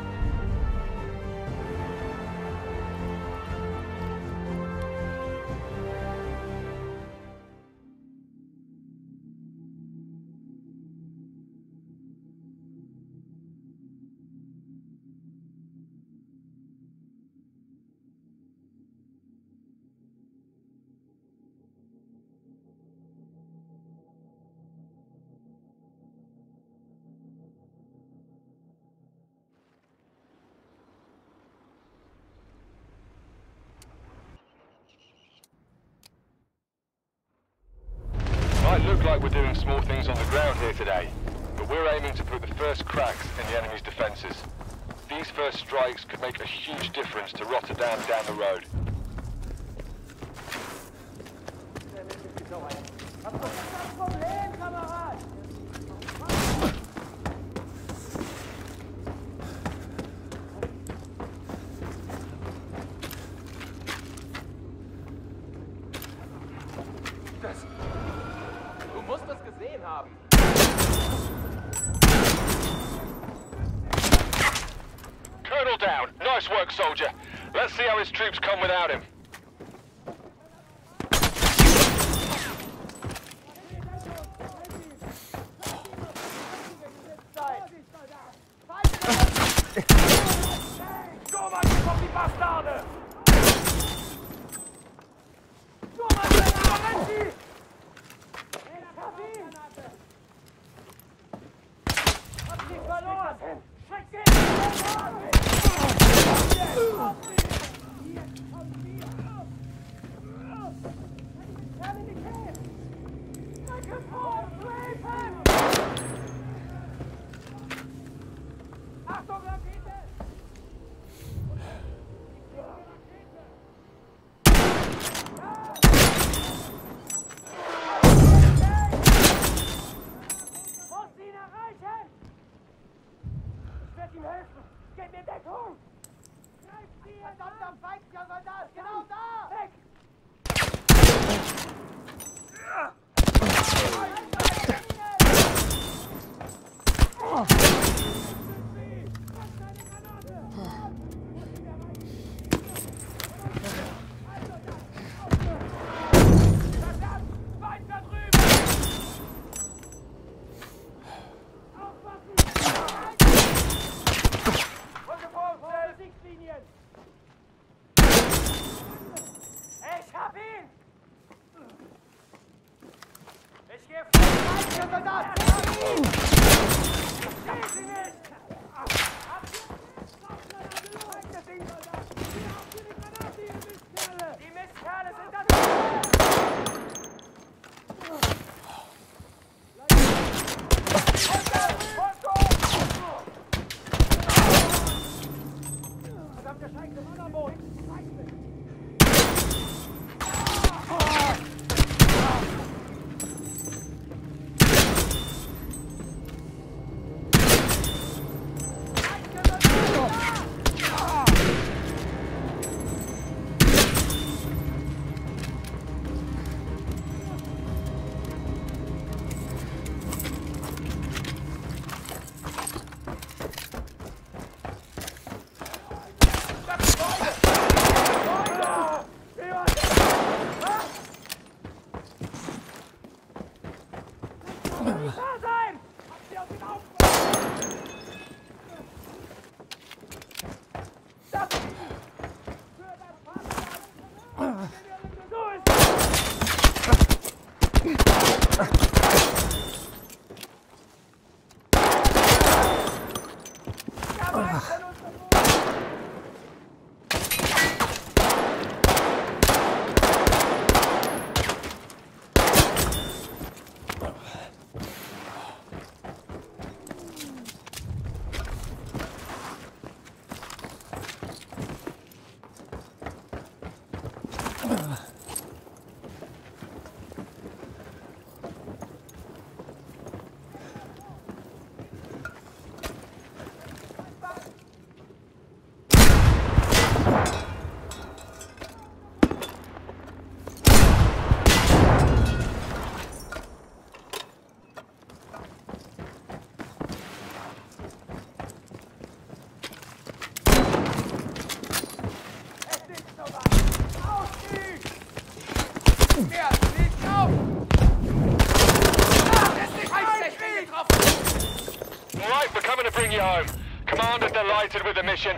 Scheiße! Scheiße! Commander delighted with the mission.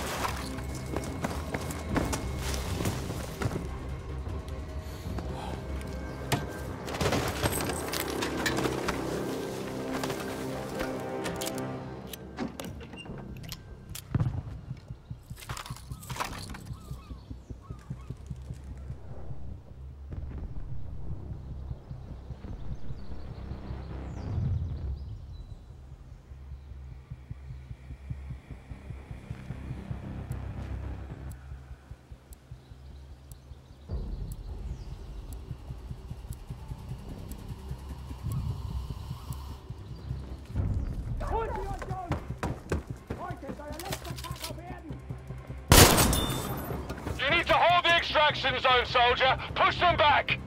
soldier! Push them back!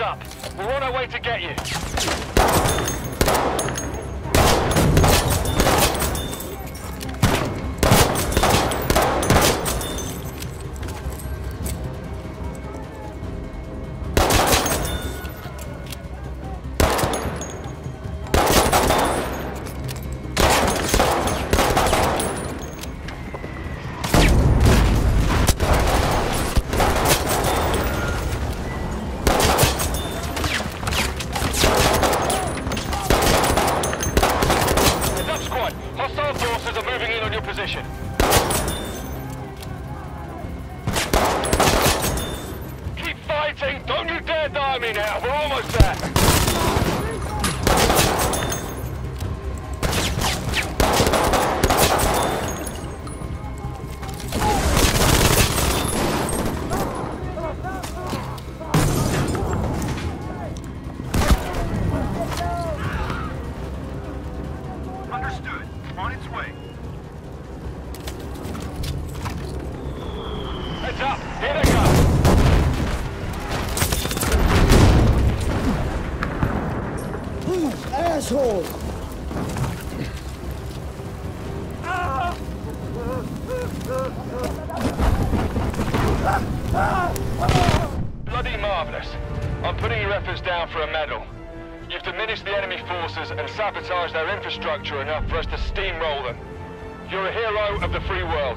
Up. We're on our way to get you. infrastructure enough for us to steamroll them. You're a hero of the free world.